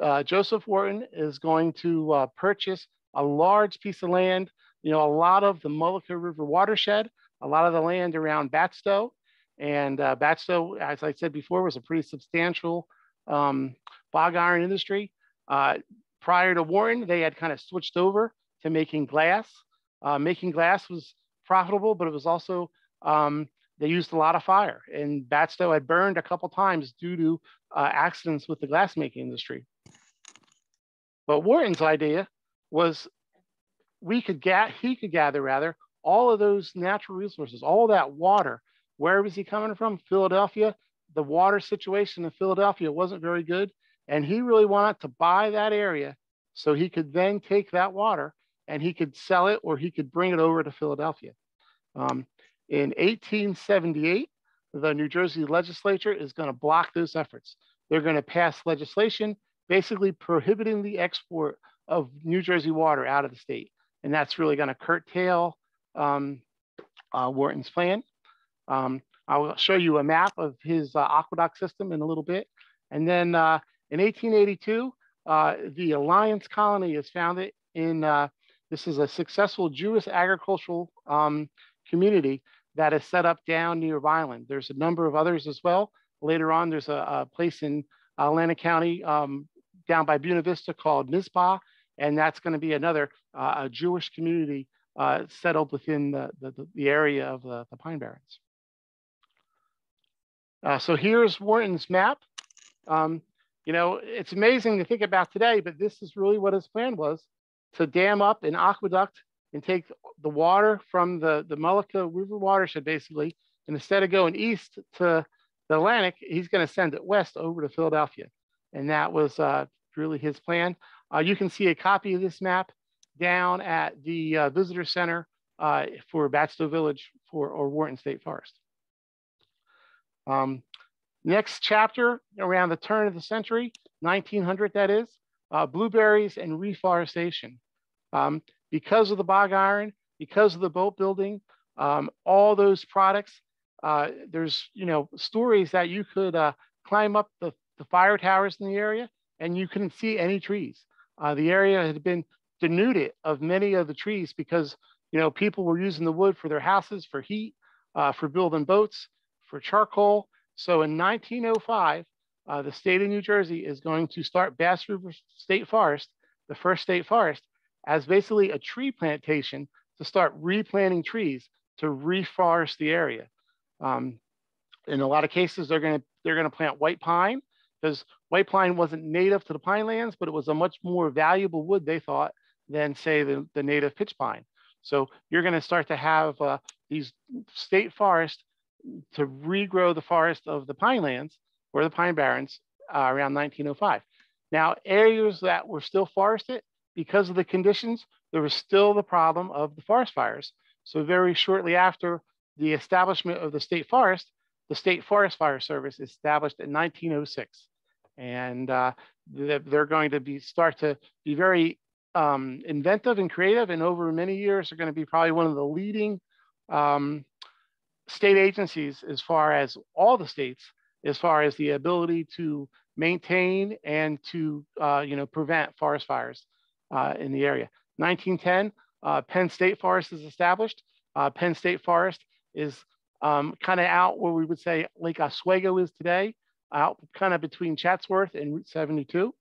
uh, Joseph Wharton is going to uh, purchase a large piece of land, you know, a lot of the Mullica River watershed, a lot of the land around Batsto. And uh, Batsto, as I said before, was a pretty substantial um, bog iron industry. Uh, prior to Wharton, they had kind of switched over to making glass. Uh, making glass was profitable, but it was also, um, they used a lot of fire. And Batsto had burned a couple times due to uh, accidents with the glassmaking industry. But Wharton's idea was we could get, he could gather rather, all of those natural resources, all that water. Where was he coming from? Philadelphia. The water situation in Philadelphia wasn't very good. And he really wanted to buy that area so he could then take that water and he could sell it or he could bring it over to Philadelphia. Um, in 1878, the New Jersey legislature is going to block those efforts. They're going to pass legislation basically prohibiting the export of New Jersey water out of the state. And that's really going to curtail um, uh, Wharton's plan. Um, I'll show you a map of his uh, aqueduct system in a little bit. And then uh, in 1882, uh, the Alliance Colony is founded in, uh, this is a successful Jewish agricultural um, community that is set up down near Vineland. There's a number of others as well. Later on, there's a, a place in Atlantic County um, down by Buena Vista called Mizpah, and that's going to be another uh, a Jewish community uh, settled within the, the, the, area of the, the Pine Barrens. Uh, so here's Wharton's map. Um, you know, it's amazing to think about today, but this is really what his plan was to dam up an aqueduct and take the water from the, the Mullica River watershed, basically, and instead of going east to the Atlantic, he's going to send it west over to Philadelphia. And that was uh, really his plan. Uh, you can see a copy of this map down at the uh, visitor center uh, for Batsto Village for or Wharton State Forest. Um, next chapter around the turn of the century, 1900 that is, uh, blueberries and reforestation. Um, because of the bog iron, because of the boat building, um, all those products, uh, there's you know stories that you could uh, climb up the, the fire towers in the area and you couldn't see any trees. Uh, the area had been denuded of many of the trees because you know people were using the wood for their houses, for heat, uh, for building boats, for charcoal. So in 1905, uh, the state of New Jersey is going to start Bass River State Forest, the first state forest, as basically a tree plantation to start replanting trees to reforest the area. Um, in a lot of cases, they're going to they're going to plant white pine because white pine wasn't native to the pine lands, but it was a much more valuable wood they thought than say the, the native pitch pine. So you're going to start to have uh, these state forests to regrow the forest of the pine lands or the pine barrens uh, around 1905. Now, areas that were still forested because of the conditions, there was still the problem of the forest fires. So very shortly after the establishment of the state forest, the State Forest Fire Service established in 1906. And uh, they're going to be start to be very um, inventive and creative. And over many years, they're going to be probably one of the leading um, state agencies as far as all the states, as far as the ability to maintain and to uh, you know prevent forest fires uh, in the area. 1910, uh, Penn State Forest is established. Uh, Penn State Forest is um, kind of out where we would say Lake Oswego is today, out kind of between Chatsworth and Route 72.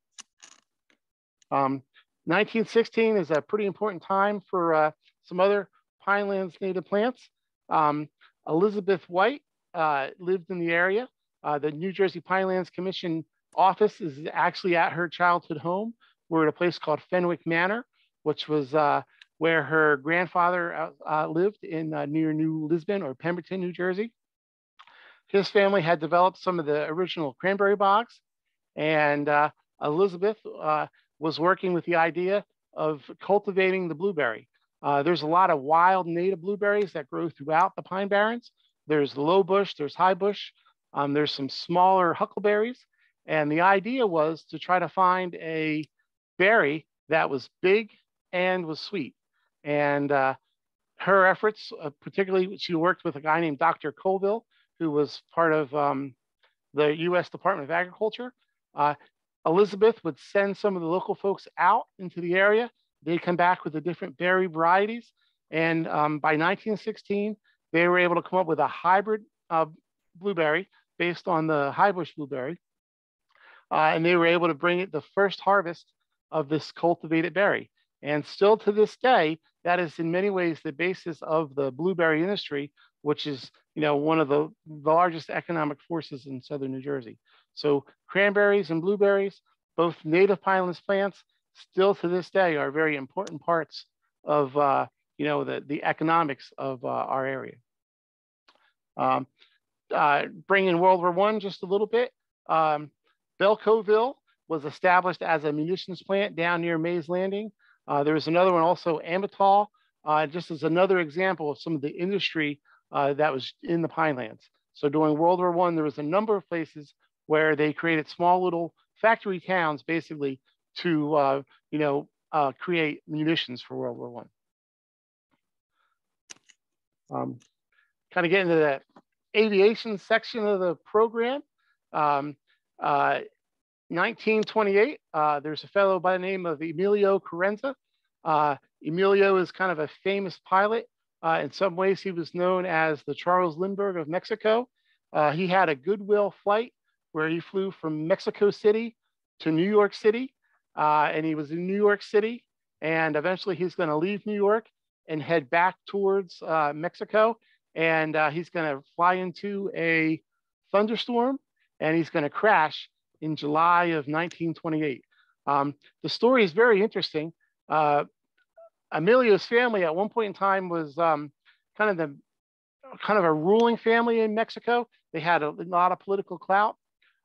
Um, 1916 is a pretty important time for uh, some other Pinelands native plants. Um, Elizabeth White uh, lived in the area. Uh, the New Jersey Pinelands Commission office is actually at her childhood home. We're at a place called Fenwick Manor, which was uh, where her grandfather uh, uh, lived in uh, near New Lisbon or Pemberton, New Jersey. His family had developed some of the original cranberry bogs, and uh, Elizabeth was working with the idea of cultivating the blueberry. There's a lot of wild native blueberries that grow throughout the pine barrens. There's low bush, there's high bush, um, there's some smaller huckleberries. And the idea was to try to find a berry that was big and was sweet. And uh, her efforts, uh, particularly, she worked with a guy named Dr. Coville, who was part of um, the US Department of Agriculture. Uh, Elizabeth would send some of the local folks out into the area. They'd come back with the different berry varieties. And um, by 1916, they were able to come up with a hybrid uh, blueberry based on the high bush blueberry. Uh, and they were able to bring it the first harvest of this cultivated berry. And still to this day, that is in many ways the basis of the blueberry industry, which is you know one of the, the largest economic forces in southern New Jersey. So cranberries and blueberries, both native pinelands plants, still to this day are very important parts of uh, you know the, the economics of uh, our area. Um, uh, bring in World War One just a little bit. Um, Belcoville was established as a munitions plant down near Mays Landing. Uh, there was another one also, Amitol, uh, just as another example of some of the industry uh, that was in the Pinelands. So during World War One, there was a number of places where they created small little factory towns, basically to uh, you know uh, create munitions for World War One. Um, kind of get into the aviation section of the program. Um, uh, 1928, uh, there's a fellow by the name of Emilio Carranza. Uh, Emilio is kind of a famous pilot. Uh, in some ways, he was known as the Charles Lindbergh of Mexico. Uh, he had a goodwill flight where he flew from Mexico City to New York City. Uh, and he was in New York City. And eventually, he's going to leave New York and head back towards uh, Mexico. And he's going to fly into a thunderstorm and he's going to crash in July of 1928. Um, the story is very interesting. Uh, Emilio's family at one point in time was um, kind of the kind of a ruling family in Mexico. They had a, a lot of political clout.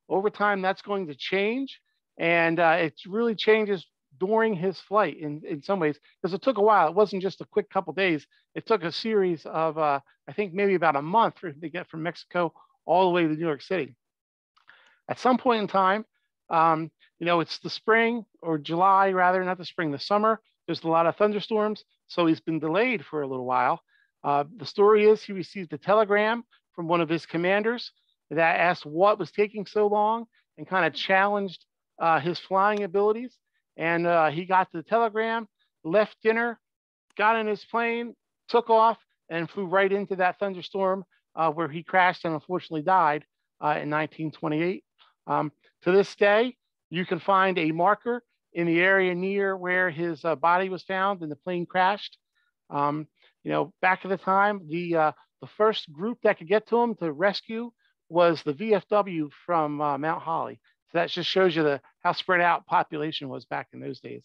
Over time, that's going to change, and uh, it really changes during his flight in, in some ways, because it took a while. It wasn't just a quick couple days. It took a series of, uh, I think maybe about a month for to get from Mexico all the way to New York City. At some point in time, um, you know, it's the spring or July rather, not the spring, the summer. There's a lot of thunderstorms. So he's been delayed for a little while. Uh, the story is he received a telegram from one of his commanders that asked what was taking so long and kind of challenged uh, his flying abilities. And uh, he got the telegram, left dinner, got in his plane, took off, and flew right into that thunderstorm uh, where he crashed and unfortunately died uh, in 1928. Um, to this day, you can find a marker in the area near where his uh, body was found and the plane crashed. Um, you know, back at the time, the uh, the first group that could get to him to rescue was the VFW from uh, Mount Holly. So that just shows you the how spread out population was back in those days.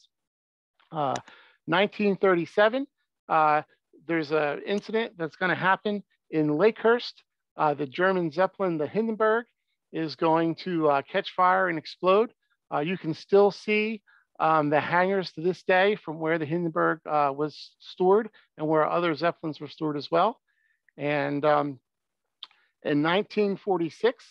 1937, uh, uh, there's an incident that's going to happen in Lakehurst. Uh, the German Zeppelin, the Hindenburg, is going to uh, catch fire and explode. Uh, you can still see um, the hangars to this day from where the Hindenburg uh, was stored and where other Zeppelins were stored as well. And um, in 1946,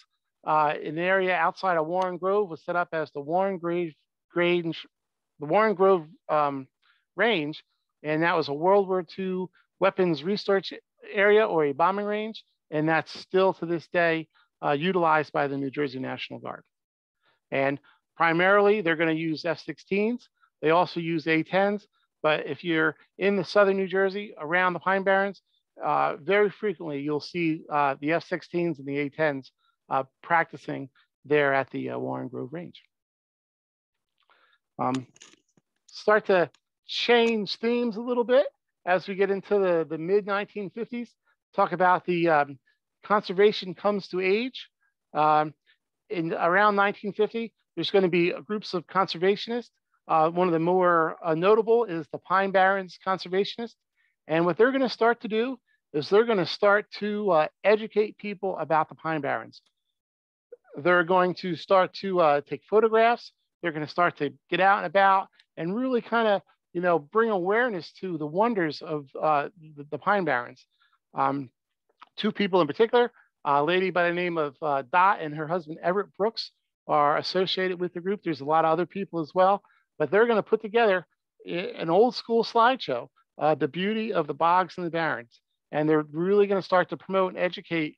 uh, an area outside of Warren Grove was set up as the Warren Grove the Warren Grove um, Range, and that was a World War II weapons research area or a bombing range, and that's still to this day uh, utilized by the New Jersey National Guard. And primarily, they're going to use F-16s. They also use A-10s, but if you're in the southern New Jersey around the Pine Barrens, uh, very frequently you'll see uh, the F-16s and the A-10s uh, practicing there at the uh, Warren Grove Range. Um, start to change themes a little bit as we get into the, the mid 1950s, talk about the um, conservation comes to age. Um, in around 1950, there's going to be groups of conservationists. Uh, one of the more uh, notable is the Pine Barrens Conservationists. And what they're going to start to do is they're going to start to uh, educate people about the Pine Barrens. They're going to start to uh, take photographs. They're going to start to get out and about and really kind of, you know, bring awareness to the wonders of uh, the, the, Pine Barrens. Um, two people in particular, a lady by the name of uh, Dot and her husband Everett Brooks are associated with the group. There's a lot of other people as well, but they're going to put together an old school slideshow, uh, the beauty of the bogs and the barrens. And they're really going to start to promote and educate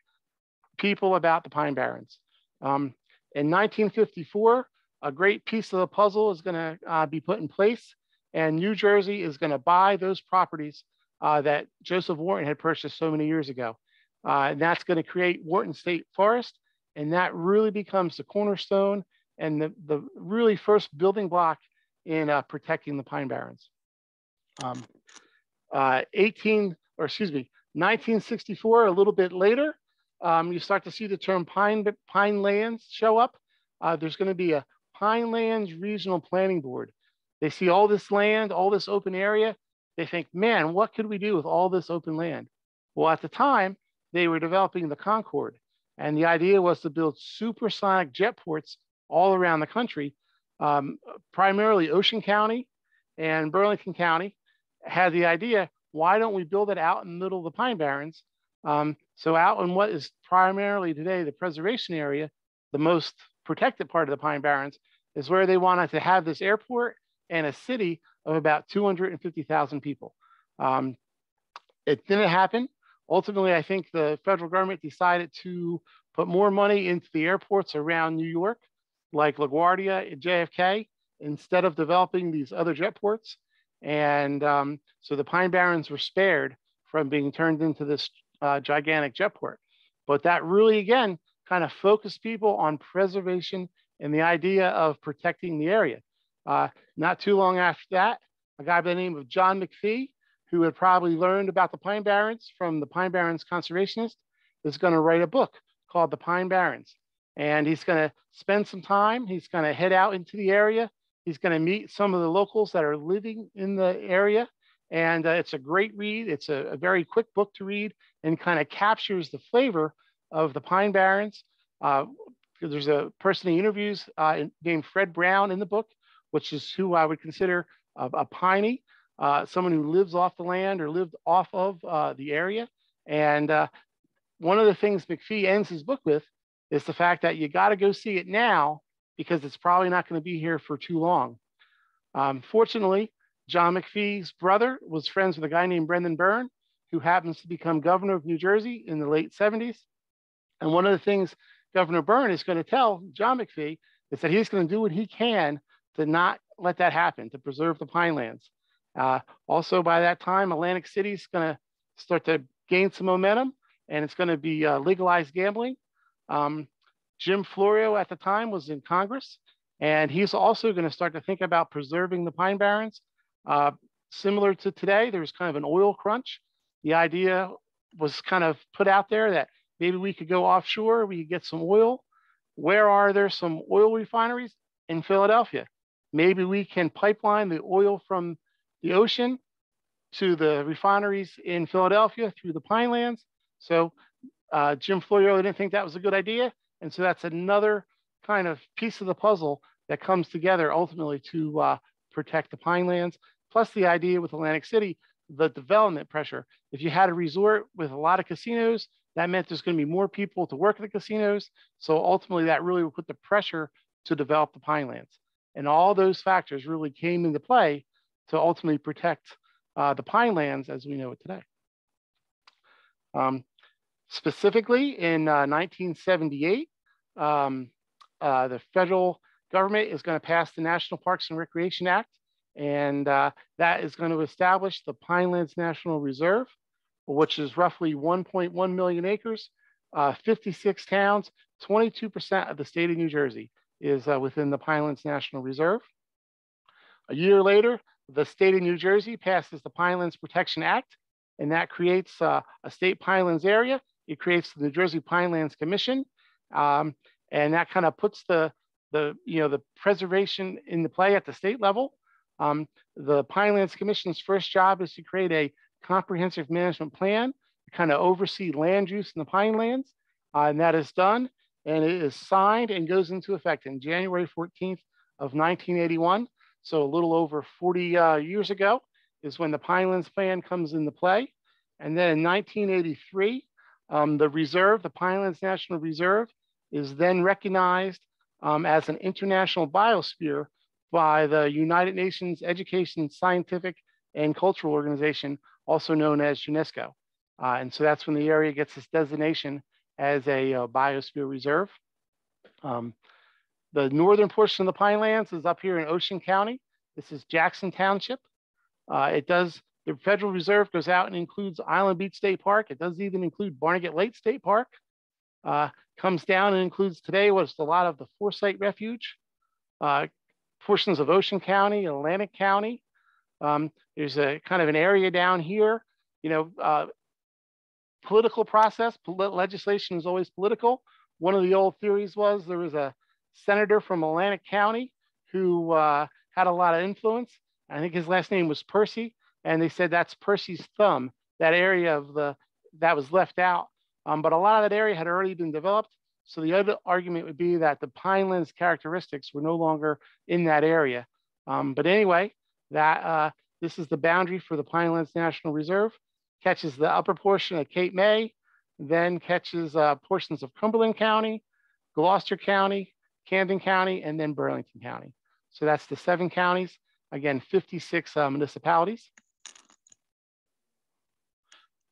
people about the Pine Barrens. Um, in 1954, a great piece of the puzzle is going to uh, be put in place, and New Jersey is going to buy those properties uh, that Joseph Wharton had purchased so many years ago. Uh, and that's going to create Wharton State Forest, and that really becomes the cornerstone and the, the really first building block in uh, protecting the Pine Barrens. Um, uh, 18, or excuse me, 1964, a little bit later, um, you start to see the term pine, pine lands show up. Uh, there's going to be a Pine Lands Regional Planning Board. They see all this land, all this open area. They think, man, what could we do with all this open land? Well, at the time, they were developing the Concorde. And the idea was to build supersonic jet ports all around the country, um, primarily Ocean County and Burlington County had the idea, why don't we build it out in the middle of the Pine Barrens um, so out in what is primarily today the preservation area, the most protected part of the Pine Barrens, is where they wanted to have this airport and a city of about 250,000 people. Um, it didn't happen. Ultimately, I think the federal government decided to put more money into the airports around New York, like LaGuardia and JFK, instead of developing these other jet ports. And um, so the Pine Barrens were spared from being turned into this uh, gigantic jetport. But that really, again, kind of focused people on preservation and the idea of protecting the area. Uh, not too long after that, a guy by the name of John McPhee, who had probably learned about the Pine Barrens from the Pine Barrens Conservationist, is going to write a book called The Pine Barrens. And he's going to spend some time. He's going to head out into the area. He's going to meet some of the locals that are living in the area and uh, it's a great read. It's a, a, very quick book to read and kind of captures the flavor of the Pine Barrens. Uh, there's a person he interviews uh, named Fred Brown in the book which is who I would consider a, a piney, uh, someone who lives off the land or lived off of uh, the area. And uh, one of the things McPhee ends his book with is the fact that you got to go see it now because it's probably not going to be here for too long. Um, fortunately, John McPhee's brother was friends with a guy named Brendan Byrne, who happens to become governor of New Jersey in the late 70s. And one of the things Governor Byrne is going to tell John McPhee is that he's going to do what he can to not let that happen, to preserve the pinelands. Uh, also, by that time, Atlantic City is going to start to gain some momentum and it's going to be uh, legalized gambling. Um, Jim Florio at the time was in Congress, and he's also going to start to think about preserving the pine barrens. Uh, similar to today, there's kind of an oil crunch. The idea was kind of put out there that maybe we could go offshore, we could get some oil. Where are there some oil refineries? In Philadelphia. Maybe we can pipeline the oil from the ocean to the refineries in Philadelphia through the pinelands. So uh, Jim Florio didn't think that was a good idea. And so that's another kind of piece of the puzzle that comes together ultimately to uh, protect the pinelands. Plus the idea with Atlantic City, the development pressure. If you had a resort with a lot of casinos, that meant there's going to be more people to work at the casinos. So ultimately, that really would put the pressure to develop the pinelands. And all those factors really came into play to ultimately protect uh, the pinelands as we know it today. Um, specifically, in uh, 1978, um, uh, the federal government is going to pass the National Parks and Recreation Act, and uh, that is going to establish the Pinelands National Reserve which is roughly 1.1 million acres, uh, 56 towns, 22% of the state of New Jersey is uh, within the Pinelands National Reserve. A year later, the state of New Jersey passes the Pinelands Protection Act, and that creates uh, a state pinelands area. It creates the New Jersey Pinelands Commission, um, and that kind of puts the, the, you know, the preservation into play at the state level. Um, the Pinelands Commission's first job is to create a comprehensive management plan to kind of oversee land use in the pinelands. Uh, and that is done and it is signed and goes into effect in January 14th of 1981. So a little over 40 uh, years ago is when the Pinelands Plan comes into play. And then in 1983, um, the reserve, the Pinelands National Reserve, is then recognized um, as an international biosphere by the United Nations Education, Scientific, and Cultural Organization, also known as UNESCO. Uh, and so that's when the area gets its designation as a uh, biosphere reserve. Um, the northern portion of the Pinelands is up here in Ocean County. This is Jackson Township. Uh, it does, the Federal Reserve goes out and includes Island Beach State Park. It does even include Barnegat Lake State Park. Uh, comes down and includes today what's a lot of the Forsythe Refuge, uh, portions of Ocean County, Atlantic County, um, there's a kind of an area down here, you know, uh, political process, legislation is always political. One of the old theories was there was a senator from Atlantic County who uh, had a lot of influence. I think his last name was Perskie, and they said that's Perskie's thumb, that area of the that was left out. Um, but a lot of that area had already been developed. So the other argument would be that the pinelands characteristics were no longer in that area. Um, but anyway, that uh, this is the boundary for the Pinelands National Reserve, catches the upper portion of Cape May, then catches uh, portions of Cumberland County, Gloucester County, Camden County, and then Burlington County. So that's the seven counties, again, 56 uh, municipalities.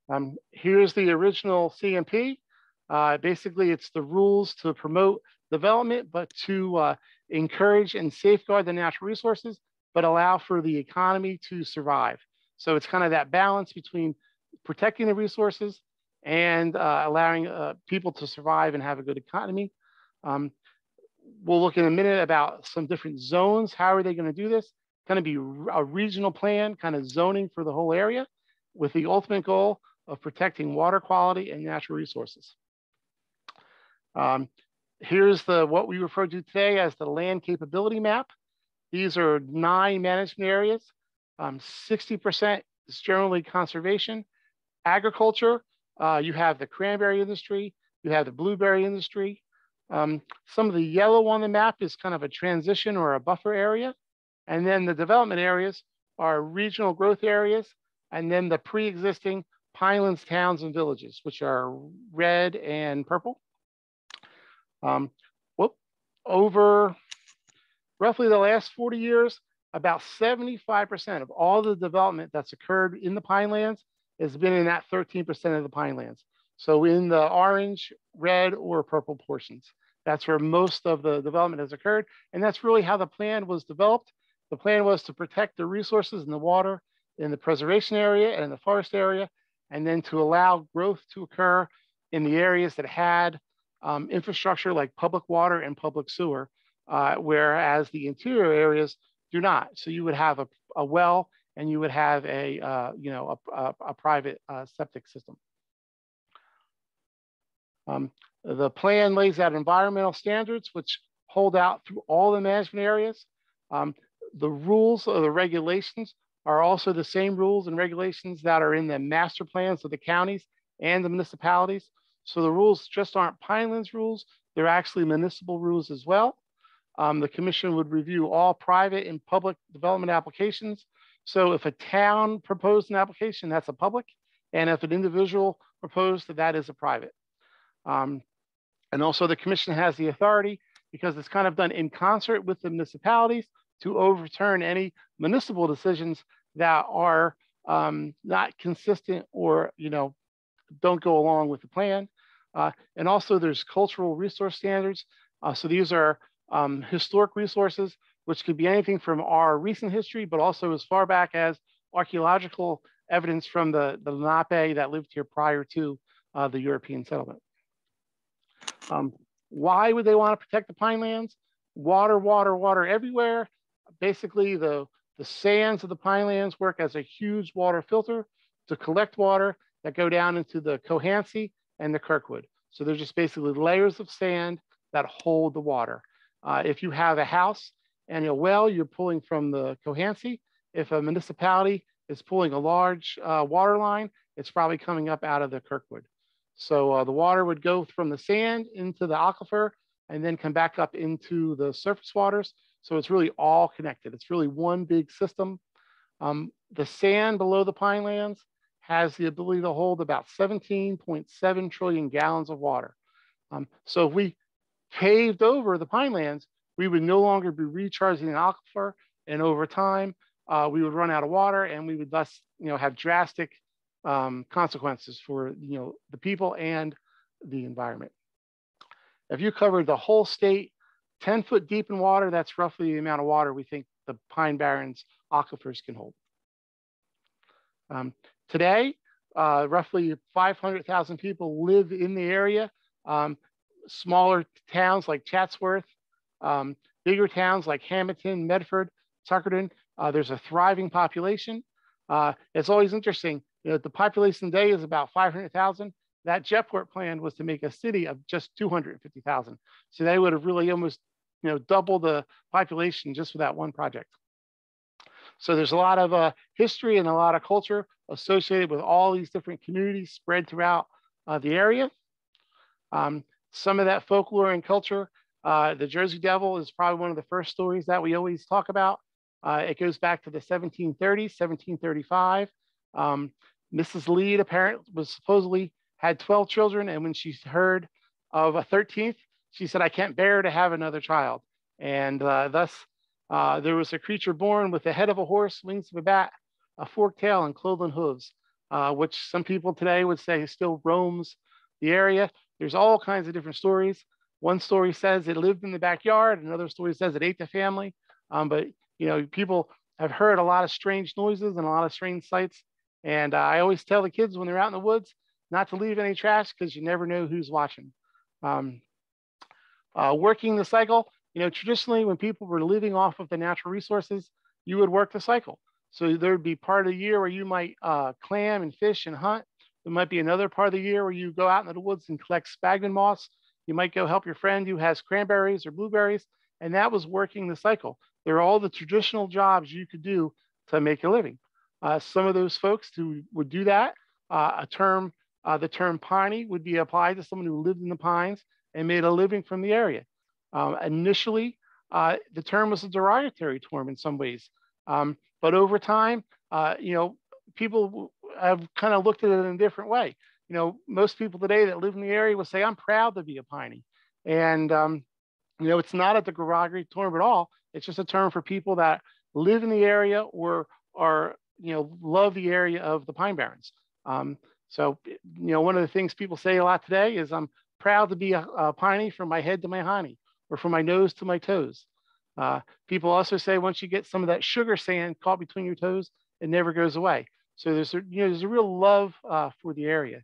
Um, here's the original CMP. Uh, basically, it's the rules to promote development, but to uh, encourage and safeguard the natural resources but allow for the economy to survive. So it's kind of that balance between protecting the resources and uh, allowing uh, people to survive and have a good economy. Um, we'll look in a minute about some different zones. How are they going to do this? Going to be a regional plan, kind of zoning for the whole area with the ultimate goal of protecting water quality and natural resources. Um, here's the what we refer to today as the land capability map. These are nine management areas. 60% um, is generally conservation. Agriculture, uh, you have the cranberry industry, you have the blueberry industry. Um, some of the yellow on the map is kind of a transition or a buffer area. And then the development areas are regional growth areas, and then the pre-existing Pinelands towns and villages, which are red and purple. Um, whoop, over roughly the last 40 years, about 75% of all the development that's occurred in the Pinelands has been in that 13% of the Pinelands. So in the orange, red, or purple portions. That's where most of the development has occurred. And that's really how the plan was developed. The plan was to protect the resources in the water, in the preservation area and the forest area, and then to allow growth to occur in the areas that had um, infrastructure like public water and public sewer, uh, whereas the interior areas do not. So you would have a, a well and you would have a, uh, you know, a, a, a private uh, septic system. Um, the plan lays out environmental standards, which hold out through all the management areas. Um, the rules or the regulations are also the same rules and regulations that are in the master plans of the counties and the municipalities. So the rules just aren't Pinelands rules, they're actually municipal rules as well. Um, the commission would review all private and public development applications. So if a town proposed an application, that's a public. And if an individual proposed that, that is a private. Um, and also the commission has the authority because it's kind of done in concert with the municipalities to overturn any municipal decisions that are um, not consistent or, you know, don't go along with the plan. Uh, and also there's cultural resource standards. Uh, so these are um, historic resources, which could be anything from our recent history, but also as far back as archeological evidence from the, the Lenape that lived here prior to uh, the European settlement. Um, why would they want to protect the pinelands? Water, water, water everywhere. Basically, the, the sands of the pinelands work as a huge water filter to collect water that go down into the Cohansey and the Kirkwood. So they're just basically layers of sand that hold the water. Uh, if you have a house and a well, you're pulling from the Cohansey. If a municipality is pulling a large uh, water line, it's probably coming up out of the Kirkwood. So uh, the water would go from the sand into the aquifer and then come back up into the surface waters. So it's really all connected. It's really one big system. Um, the sand below the pinelands has the ability to hold about 17.7 trillion gallons of water. Um, so if we paved over the pinelands, we would no longer be recharging the aquifer. And over time, uh, we would run out of water and we would thus you know, have drastic um, consequences for you know the people and the environment. If you covered the whole state, 10 foot deep in water, that's roughly the amount of water we think the Pine Barrens aquifers can hold. Um, today, uh, roughly 500,000 people live in the area. Um, smaller towns like Chatsworth, um, bigger towns like Hamilton, Medford, Tuckerton, uh, there's a thriving population. Uh, it's always interesting you know, the population today is about 500,000. That Jetport plan was to make a city of just 250,000. So they would have really almost, you know, double the population just for that one project. So there's a lot of uh, history and a lot of culture associated with all these different communities spread throughout uh, the area. Um, some of that folklore and culture, uh, the Jersey Devil is probably one of the first stories that we always talk about. Uh, it goes back to the 1730s, 1735. Um, Mrs. Lead apparently was supposedly had 12 children. And when she heard of a 13th, she said, I can't bear to have another child. And uh, thus uh, there was a creature born with the head of a horse, wings of a bat, a forked tail and cloven hooves, uh, which some people today would say still roams the area. There's all kinds of different stories. One story says it lived in the backyard. Another story says it ate the family. Um, but you know, people have heard a lot of strange noises and a lot of strange sights. And uh, I always tell the kids when they're out in the woods not to leave any trash because you never know who's watching. Um, uh, working the cycle, you know, traditionally when people were living off of the natural resources, you would work the cycle. So there'd be part of the year where you might uh, clam and fish and hunt. There might be another part of the year where you go out into the woods and collect sphagnum moss. You might go help your friend who has cranberries or blueberries. And that was working the cycle. There are all the traditional jobs you could do to make a living. Uh, some of those folks who would do that, uh, a term, uh, the term piney would be applied to someone who lived in the pines and made a living from the area. Um, initially, uh, the term was a derogatory term in some ways. Um, but over time, uh, you know, people have kind of looked at it in a different way. You know, most people today that live in the area will say, I'm proud to be a Piney. And, um, you know, it's not a derogatory term at all. It's just a term for people that live in the area or are, you know, love the area of the Pine Barrens. Um, so, you know, one of the things people say a lot today is I'm proud to be a, a Piney from my head to my honey or from my nose to my toes. Uh, people also say once you get some of that sugar sand caught between your toes, it never goes away. So there's a, you know, there's a real love uh, for the area.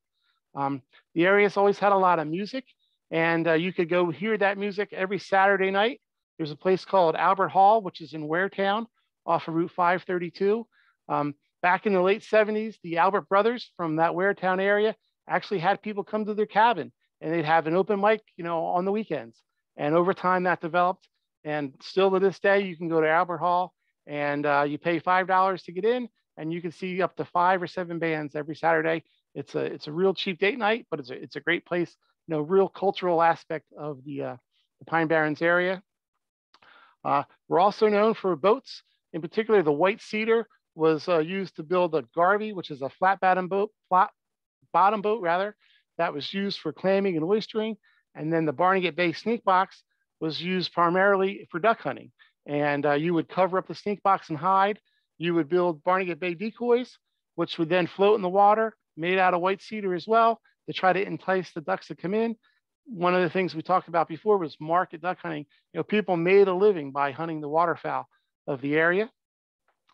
Um, the area's always had a lot of music and uh, you could go hear that music every Saturday night. There's a place called Albert Hall, which is in Waretown off of Route 532. Um, back in the late 70s, the Albert brothers from that Waretown area actually had people come to their cabin and they'd have an open mic, you know, on the weekends. And over time that developed. And still to this day, you can go to Albert Hall and uh, you pay $5 to get in and you can see up to five or seven bands every Saturday. It's a, it's a real cheap date night, but it's a, it's a great place, you know, real cultural aspect of the, uh, the Pine Barrens area. Uh, we're also known for boats. In particular, the White Cedar was uh, used to build a Garvey, which is a flat bottom boat, flat bottom boat rather, that was used for clamming and oystering. And then the Barnegat Bay sneak box was used primarily for duck hunting. And uh, you would cover up the sneak box and hide. You would build Barnegat Bay decoys, which would then float in the water, made out of white cedar as well, to try to entice the ducks to come in. One of the things we talked about before was market duck hunting. You know, people made a living by hunting the waterfowl of the area.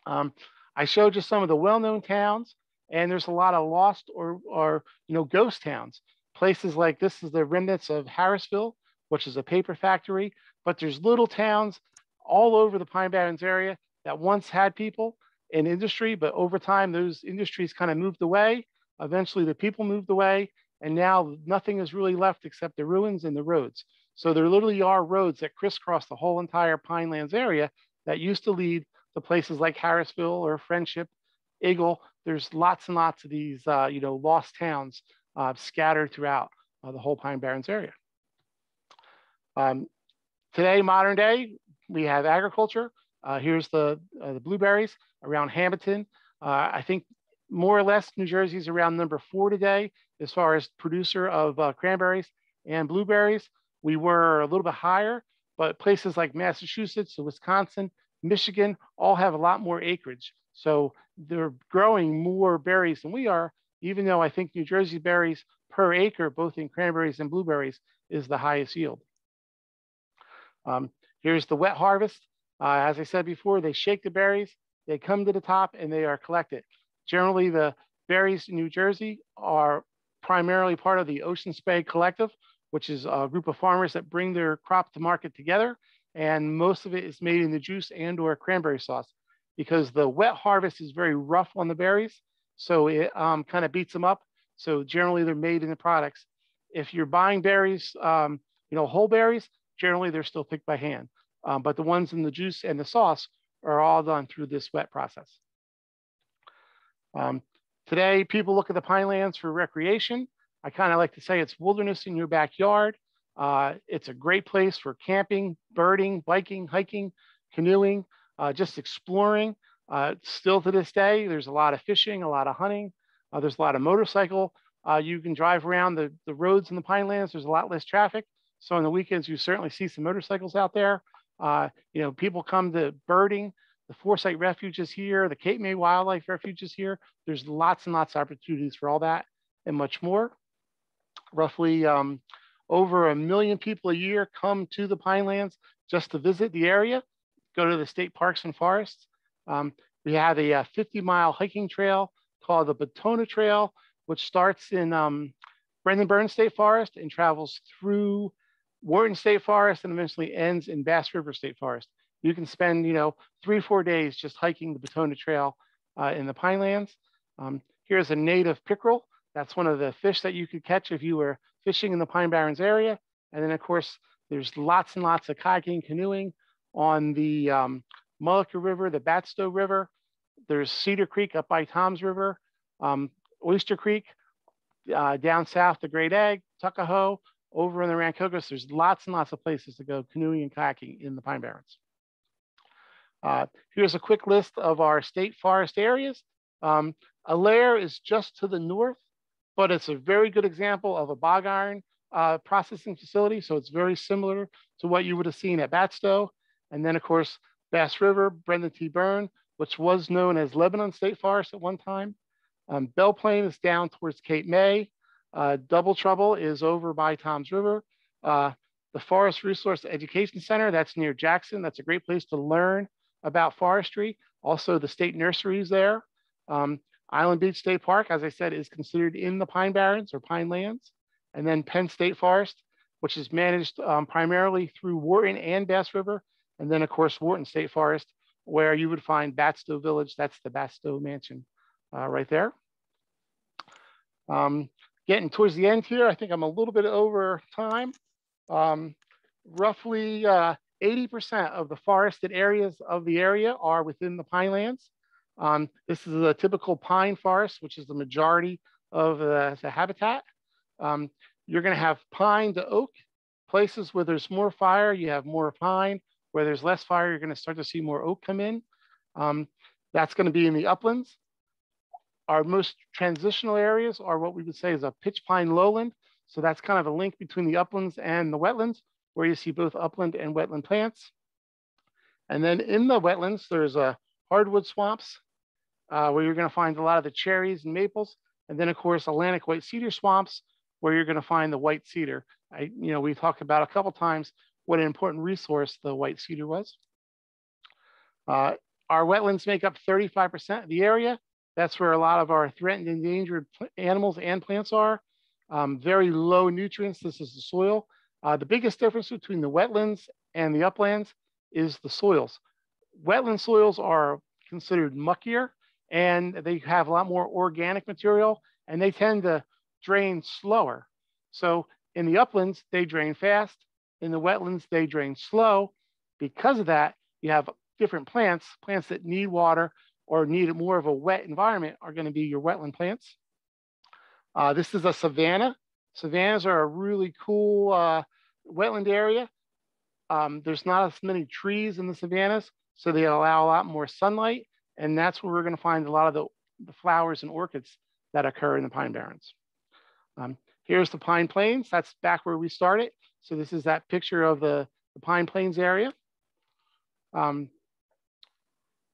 Um, I showed you some of the well-known towns, and there's a lot of lost or, or you know ghost towns. Places like this is the remnants of Harrisville, which is a paper factory, but there's little towns all over the Pine Barrens area that once had people in industry, but over time those industries kind of moved away. Eventually the people moved away, and now nothing is really left except the ruins and the roads. So there literally are roads that crisscross the whole entire Pinelands area that used to lead to places like Harrisville or Friendship, Eagle. There's lots and lots of these, uh, you know, lost towns uh, scattered throughout uh, the whole Pine Barrens area. Um, today, modern day, we have agriculture. Uh, here's the, uh, the blueberries around Hamilton. I think more or less New Jersey is around number four today as far as producer of uh, cranberries and blueberries. We were a little bit higher, but places like Massachusetts, Wisconsin, Michigan all have a lot more acreage. So they're growing more berries than we are, even though I think New Jersey berries per acre, both in cranberries and blueberries, is the highest yield. Um, here's the wet harvest. Uh, as I said before, they shake the berries, they come to the top and they are collected. Generally, the berries in New Jersey are primarily part of the Ocean Spray Collective, which is a group of farmers that bring their crop to market together. And most of it is made in the juice and or cranberry sauce because the wet harvest is very rough on the berries. So it um, kind of beats them up. So generally they're made in the products. If you're buying berries, um, you know, whole berries, generally they're still picked by hand. Um, but the ones in the juice and the sauce are all done through this wet process. Um, today, people look at the Pinelands for recreation. I kind of like to say it's wilderness in your backyard. Uh, it's a great place for camping, birding, biking, hiking, canoeing, uh, just exploring. Uh, still to this day, there's a lot of fishing, a lot of hunting. Uh, there's a lot of motorcycle. Uh, you can drive around the, the roads in the Pinelands. There's a lot less traffic. So on the weekends, you certainly see some motorcycles out there. Uh, you know, people come to birding. The Forsythe Refuge is here. The Cape May Wildlife Refuge is here. There's lots and lots of opportunities for all that and much more. Roughly um, over a million people a year come to the Pinelands just to visit the area, go to the state parks and forests. Um, we have a, uh, 50 mile hiking trail called the Batona Trail, which starts in um, Brendan Byrne's State Forest and travels through Wharton State Forest and eventually ends in Bass River State Forest. You can spend, you know, three, four days just hiking the Batona Trail uh, in the Pinelands. Um, here's a native pickerel. That's one of the fish that you could catch if you were fishing in the Pine Barrens area. And then of course, there's lots and lots of kayaking, canoeing on the um, Mullica River, the Batsto River. There's Cedar Creek up by Toms River, um, Oyster Creek, uh, down south, the Great Egg, Tuckahoe, over in the Rancocas, there's lots and lots of places to go canoeing and kayaking in the Pine Barrens. Uh, here's a quick list of our state forest areas. Um, Allaire is just to the north, but it's a very good example of a bog iron uh, processing facility. So it's very similar to what you would have seen at Batsto. And then of course, Bass River, Brendan T. Byrne, which was known as Lebanon State Forest at one time. Um, Belleplain is down towards Cape May. Uh, Double Trouble is over by Toms River. Uh, the Forest Resource Education Center, that's near Jackson. That's a great place to learn about forestry. Also, the state nurseries there. Um, Island Beach State Park, as I said, is considered in the Pine Barrens or Pine Lands. And then Penn State Forest, which is managed um, primarily through Wharton and Bass River. And then, of course, Wharton State Forest, where you would find Batsto Village. That's the Batsto Mansion uh, right there. Um, getting towards the end here, I think I'm a little bit over time. Um, roughly 80% uh, of the forested areas of the area are within the pinelands. Um, this is a typical pine forest, which is the majority of the, the habitat. Um, you're gonna have pine to oak. Places where there's more fire, you have more pine. Where there's less fire, you're gonna start to see more oak come in. Um, that's gonna be in the uplands. Our most transitional areas are what we would say is a pitch pine lowland. So that's kind of a link between the uplands and the wetlands, where you see both upland and wetland plants. And then in the wetlands, there's a uh, hardwood swamps, uh, where you're gonna find a lot of the cherries and maples. And then of course, Atlantic white cedar swamps, where you're gonna find the white cedar. I, you know, we talked about a couple times what an important resource the white cedar was. Uh, our wetlands make up 35% of the area. That's where a lot of our threatened endangered animals and plants are. Um, very low nutrients. This is the soil. Uh, the biggest difference between the wetlands and the uplands is the soils. Wetland soils are considered muckier and they have a lot more organic material and they tend to drain slower. So in the uplands, they drain fast. In the wetlands, they drain slow. Because of that, you have different plants, plants that need water or need more of a wet environment are going to be your wetland plants. Uh, this is a savanna. Savannas are a really cool uh, wetland area. Um, there's not as many trees in the savannas, so they allow a lot more sunlight. And that's where we're going to find a lot of the, the flowers and orchids that occur in the Pine Barrens. Um, here's the Pine Plains. That's back where we started. So this is that picture of the, the Pine Plains area. Um,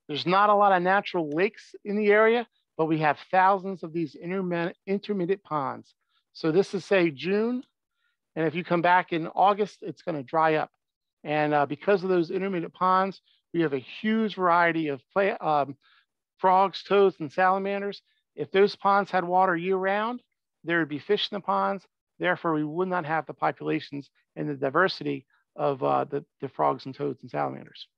there's not a lot of natural lakes in the area, but we have thousands of these intermittent ponds. So this is say June, and if you come back in August, it's gonna dry up. And uh, because of those intermittent ponds, we have a huge variety of play, um, frogs, toads, and salamanders. If those ponds had water year round, there would be fish in the ponds. Therefore, we would not have the populations and the diversity of uh, the, the frogs and toads and salamanders.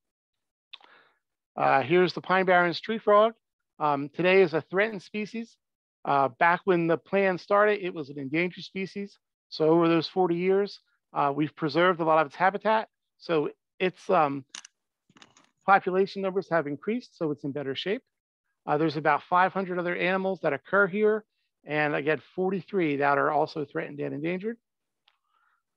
Uh, here's the Pine Barrens tree frog. Um, today is a threatened species. Uh, back when the plan started, it was an endangered species. So over those 40 years, uh, we've preserved a lot of its habitat. So its um, population numbers have increased, so it's in better shape. Uh, there's about 500 other animals that occur here, and again, 43 that are also threatened and endangered.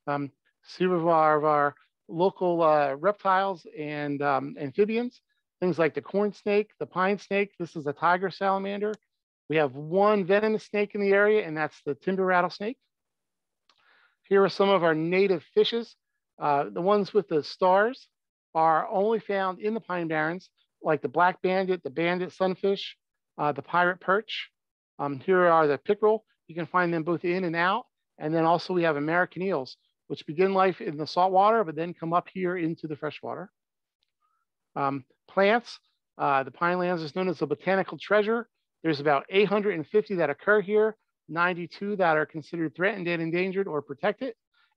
Um, our, of our local uh, reptiles and um, amphibians things like the corn snake, the pine snake. This is a tiger salamander. We have one venomous snake in the area, and that's the timber rattlesnake. Here are some of our native fishes. Uh, the ones with the stars are only found in the Pine Barrens, like the black banded, the banded sunfish, uh, the pirate perch. Um, here are the pickerel. You can find them both in and out. And then also we have American eels, which begin life in the saltwater, but then come up here into the freshwater. Um, plants. Uh, the pine lands is known as a botanical treasure. There's about 850 that occur here, 92 that are considered threatened and endangered or protected,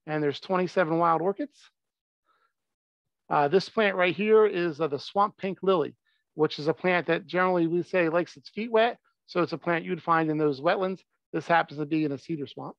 and there's 27 wild orchids. Uh, this plant right here is uh, the swamp pink lily, which is a plant that generally we say likes its feet wet. So it's a plant you'd find in those wetlands. This happens to be in a cedar swamp.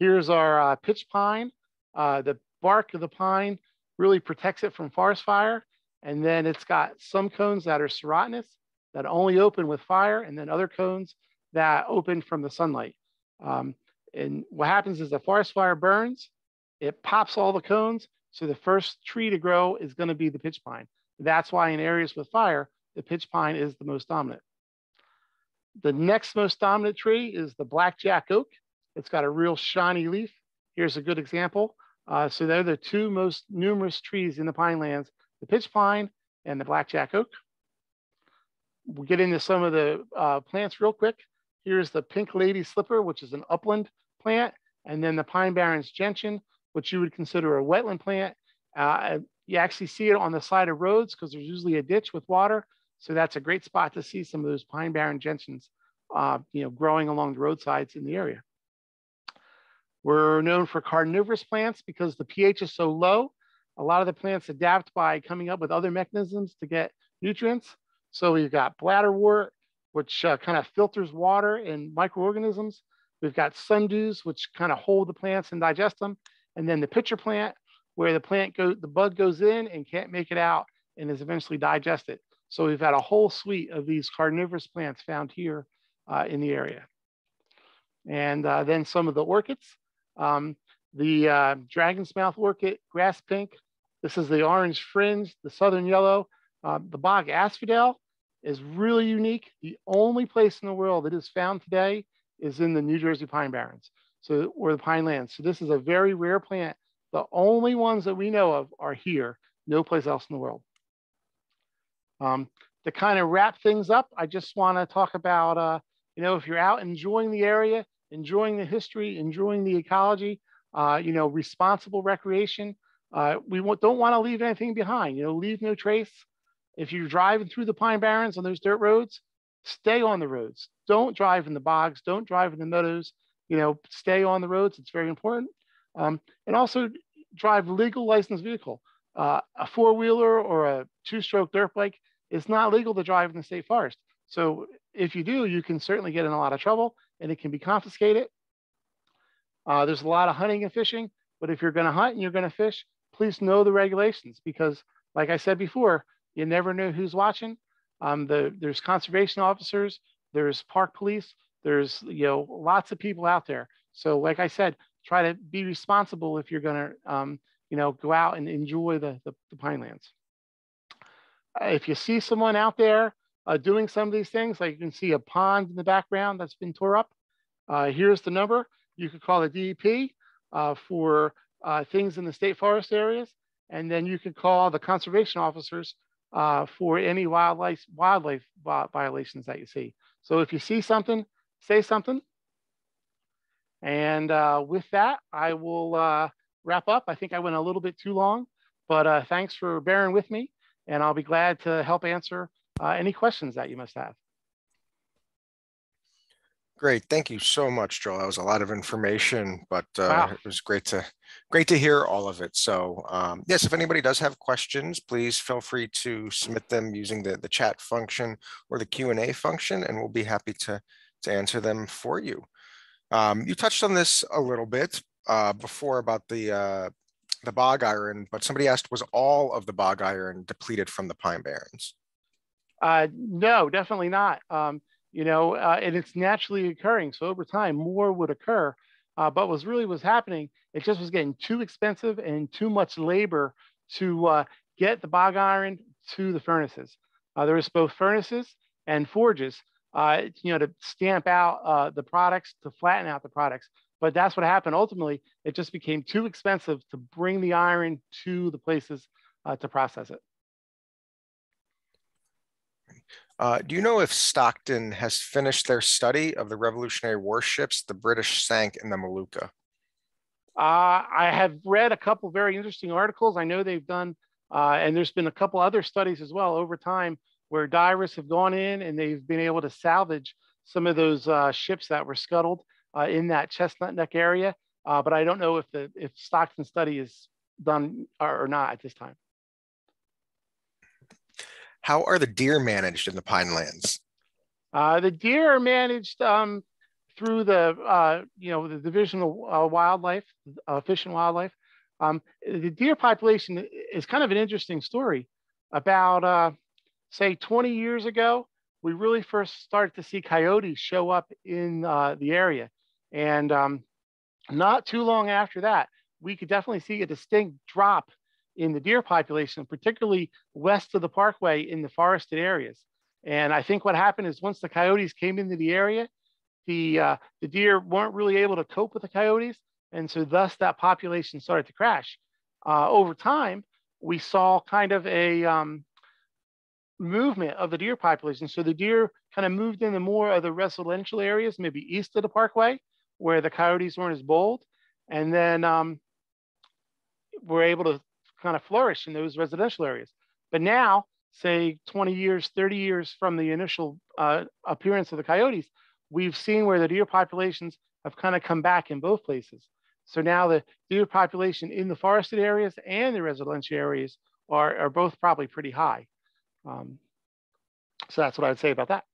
Here's our uh, pitch pine. Uh, the bark of the pine really protects it from forest fire. And then it's got some cones that are serotinous that only open with fire, and then other cones that open from the sunlight. Um, And what happens is the forest fire burns, it pops all the cones. So the first tree to grow is going to be the pitch pine. That's why in areas with fire, the pitch pine is the most dominant. The next most dominant tree is the blackjack oak. It's got a real shiny leaf. Here's a good example. Uh, so they're the two most numerous trees in the pine lands, the pitch pine and the blackjack oak. We'll get into some of the uh, plants real quick. Here's the pink lady slipper, which is an upland plant, and then the pine barrens gentian, which you would consider a wetland plant. Uh, you actually see it on the side of roads because there's usually a ditch with water. So that's a great spot to see some of those pine barren gentians, uh, you know, growing along the roadsides in the area. We're known for carnivorous plants because the pH is so low. A lot of the plants adapt by coming up with other mechanisms to get nutrients. So we've got bladderwort, which uh, kind of filters water and microorganisms. We've got sundews, which kind of hold the plants and digest them. And then the pitcher plant, where the plant go, the bud goes in and can't make it out and is eventually digested. So we've got a whole suite of these carnivorous plants found here uh, in the area. And uh, then some of the orchids, um, the uh, dragon's mouth orchid, grass pink. This is the orange fringe, the southern yellow. Uh, the bog asphodel is really unique. The only place in the world that is found today is in the New Jersey Pine Barrens, so or the Pine Lands. So this is a very rare plant. The only ones that we know of are here, no place else in the world. Um, to kind of wrap things up, I just want to talk about, uh, you know, if you're out enjoying the area, enjoying the history, enjoying the ecology, uh, you know, responsible recreation, uh, we don't want to leave anything behind, you know, leave no trace. If you're driving through the Pine Barrens on those dirt roads, stay on the roads. Don't drive in the bogs. Don't drive in the meadows. You know, stay on the roads. It's very important. Um, and also drive legal licensed vehicle. Uh, a four wheeler or a two stroke dirt bike is not legal to drive in the state forest. So if you do, you can certainly get in a lot of trouble and it can be confiscated. Uh, there's a lot of hunting and fishing, but if you're going to hunt and you're going to fish, please know the regulations because, like I said before, you never know who's watching. Um, the, there's conservation officers, there's park police, there's you know lots of people out there. So, like I said, try to be responsible if you're going to um, you know, go out and enjoy the, the, the pine lands. Uh, if you see someone out there uh, doing some of these things, like you can see a pond in the background that's been tore up, uh, here's the number. You could call the DEP uh, for uh, things in the state forest areas, and then you could call the conservation officers for any wildlife wildlife violations that you see. So if you see something, say something. And with that, I will wrap up. I think I went a little bit too long, but uh, thanks for bearing with me, and I'll be glad to help answer uh, any questions that you must have. Great, thank you so much, Joel. That was a lot of information, but uh, wow. it was great to great to hear all of it. So um, yes, if anybody does have questions, please feel free to submit them using the the chat function or the Q and A function, and we'll be happy to to answer them for you. Um, you touched on this a little bit, uh, before about the uh, the bog iron, but somebody asked, was all of the bog iron depleted from the pine barrens? Uh, no, definitely not. Um, you know, uh, and it's naturally occurring. So over time, more would occur. Uh, but what really was happening, it just was getting too expensive and too much labor to uh, get the bog iron to the furnaces. There was both furnaces and forges, uh, you know, to stamp out uh, the products, to flatten out the products. But that's what happened. Ultimately, it just became too expensive to bring the iron to the places uh, to process it. Uh, do you know if Stockton has finished their study of the Revolutionary warships the British sank in the Mullica? Uh, I have read a couple very interesting articles. I know they've done, uh, and there's been a couple other studies as well over time where divers have gone in and they've been able to salvage some of those uh, ships that were scuttled uh, in that Chestnut Neck area, uh, but I don't know if the if Stockton study is done or, or not at this time. How are the deer managed in the pine lands? Uh, the deer are managed um, through the uh, you know the division of uh, wildlife, uh, fish and wildlife. Um, the deer population is kind of an interesting story. About uh, say 20 years ago, we really first started to see coyotes show up in uh, the area. And um, not too long after that, we could definitely see a distinct drop in the deer population, particularly west of the parkway in the forested areas. And I think what happened is once the coyotes came into the area, the, uh, the deer weren't really able to cope with the coyotes. And so thus that population started to crash. Uh, over time, we saw kind of a um, movement of the deer population. So the deer kind of moved into more of the residential areas, maybe east of the parkway, where the coyotes weren't as bold. And then um, we're able to kind of flourish in those residential areas. But now, say 20 years, 30 years from the initial uh, appearance of the coyotes, we've seen where the deer populations have kind of come back in both places. So now the deer population in the forested areas and the residential areas are, are both probably pretty high. Um, so that's what I'd say about that.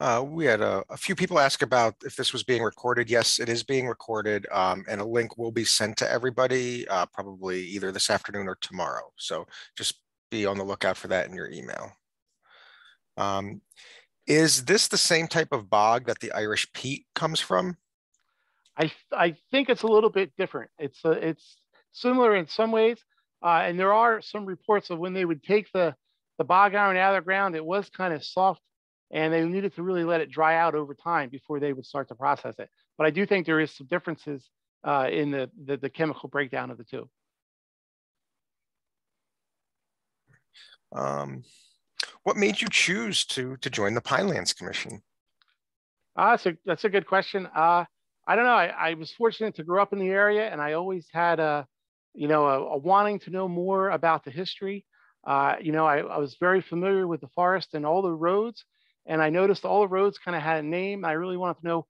Uh, we had a, a, few people ask about if this was being recorded. Yes, it is being recorded, um, and a link will be sent to everybody uh, probably either this afternoon or tomorrow. So just be on the lookout for that in your email. Um, is this the same type of bog that the Irish peat comes from? I, I think it's a little bit different. It's a, it's similar in some ways, uh, and there are some reports of when they would take the the bog iron out of the ground, it was kind of soft and they needed to really let it dry out over time before they would start to process it. But I do think there is some differences uh, in the, the, the chemical breakdown of the two. Um, what made you choose to to join the Pinelands Commission? Uh, that's a that's a good question. Uh, I don't know. I, I was fortunate to grow up in the area, and I always had a, you know, a, a wanting to know more about the history. Uh, you know, I, I was very familiar with the forest and all the roads, and I noticed all the roads kind of had a name. I really wanted to know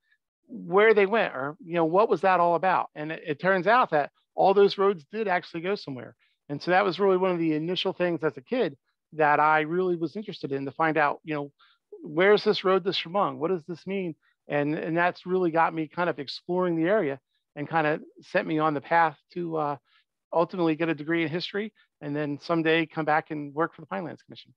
where they went or, you know, what was that all about? And it, it turns out that all those roads did actually go somewhere. And so that was really one of the initial things as a kid that I really was interested in to find out, you know, where's this road to Shamong? What does this mean? And, and that's really got me kind of exploring the area and kind of set me on the path to uh, ultimately get a degree in history and then someday come back and work for the Pinelands Commission.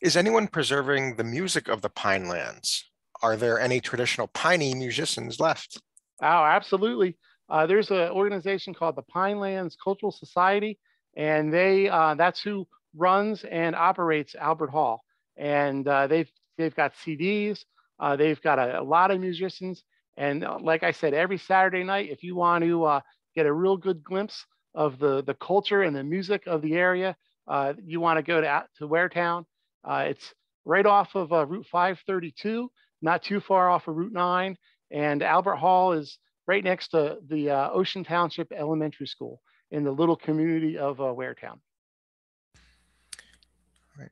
Is anyone preserving the music of the Pinelands? Are there any traditional piney musicians left? Oh, absolutely. Uh, there's an organization called the Pinelands Cultural Society, and they uh, that's who runs and operates Albert Hall. And uh, they've they've got CDs. Uh, they've got a, a, lot of musicians. And uh, like I said, every Saturday night, if you want to uh, get a real good glimpse of the the culture and the music of the area, you want to go to to Waretown. Uh, it's right off of uh, Route 532, not too far off of Route 9. And Albert Hall is right next to the uh, Ocean Township Elementary School in the little community of uh, Waretown. Right.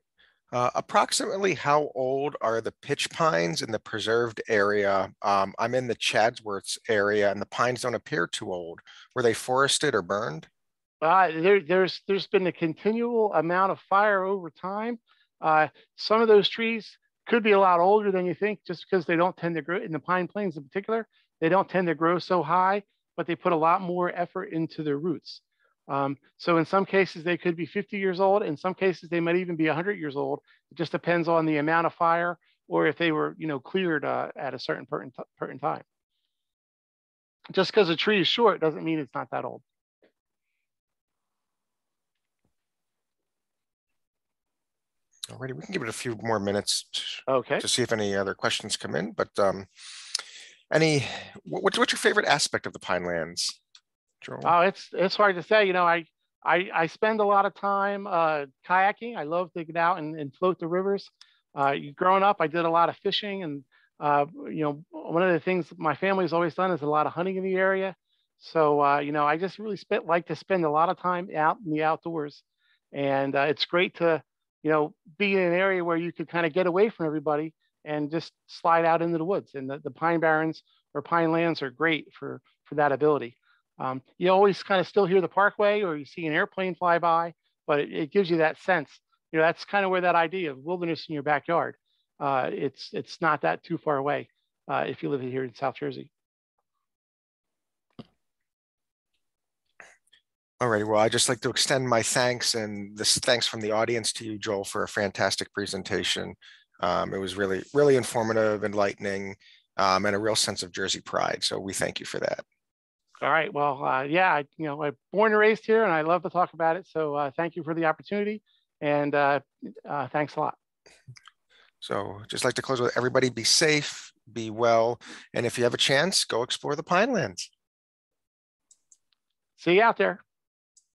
Uh, approximately how old are the pitch pines in the preserved area? Um, I'm in the Chatsworth's area and the pines don't appear too old. Were they forested or burned? Uh, there, there's, there's been a continual amount of fire over time. Uh, some of those trees could be a lot older than you think just because they don't tend to grow in the pine plains in particular. They don't tend to grow so high, but they put a lot more effort into their roots. Um, so in some cases, they could be 50 years old. In some cases, they might even be 100 years old. It just depends on the amount of fire or if they were, you know, cleared uh, at a certain pertinent time. Just because a tree is short doesn't mean it's not that old. Alrighty, we can give it a few more minutes Okay. to see if any other questions come in, but um, any, what's, what's your favorite aspect of the Pinelands? Joel? Oh, it's it's hard to say. You know, I I, I spend a lot of time uh, kayaking. I love to get out and, and float the rivers. Uh, growing up, I did a lot of fishing, and uh, you know, one of the things my family's always done is a lot of hunting in the area. So uh, you know, I just really spent like to spend a lot of time out in the outdoors, and uh, it's great to you know, be in an area where you could kind of get away from everybody and just slide out into the woods. And the, the pine barrens or pine lands are great for, for that ability. Um, you always kind of still hear the parkway or you see an airplane fly by, but it, it gives you that sense. You know, that's kind of where that idea of wilderness in your backyard. Uh, it's it's not that too far away uh, if you live here in South Jersey. All right. Well, I'd just like to extend my thanks and this thanks from the audience to you, Joel, for a fantastic presentation. Um, it was really, really informative, enlightening, um, and a real sense of Jersey pride. So we thank you for that. All right. Well, uh, yeah, I, you know, I'm born and raised here, and I love to talk about it. So uh, thank you for the opportunity, and uh, uh, thanks a lot. So just like to close with everybody be safe, be well, and if you have a chance, go explore the Pinelands. See you out there.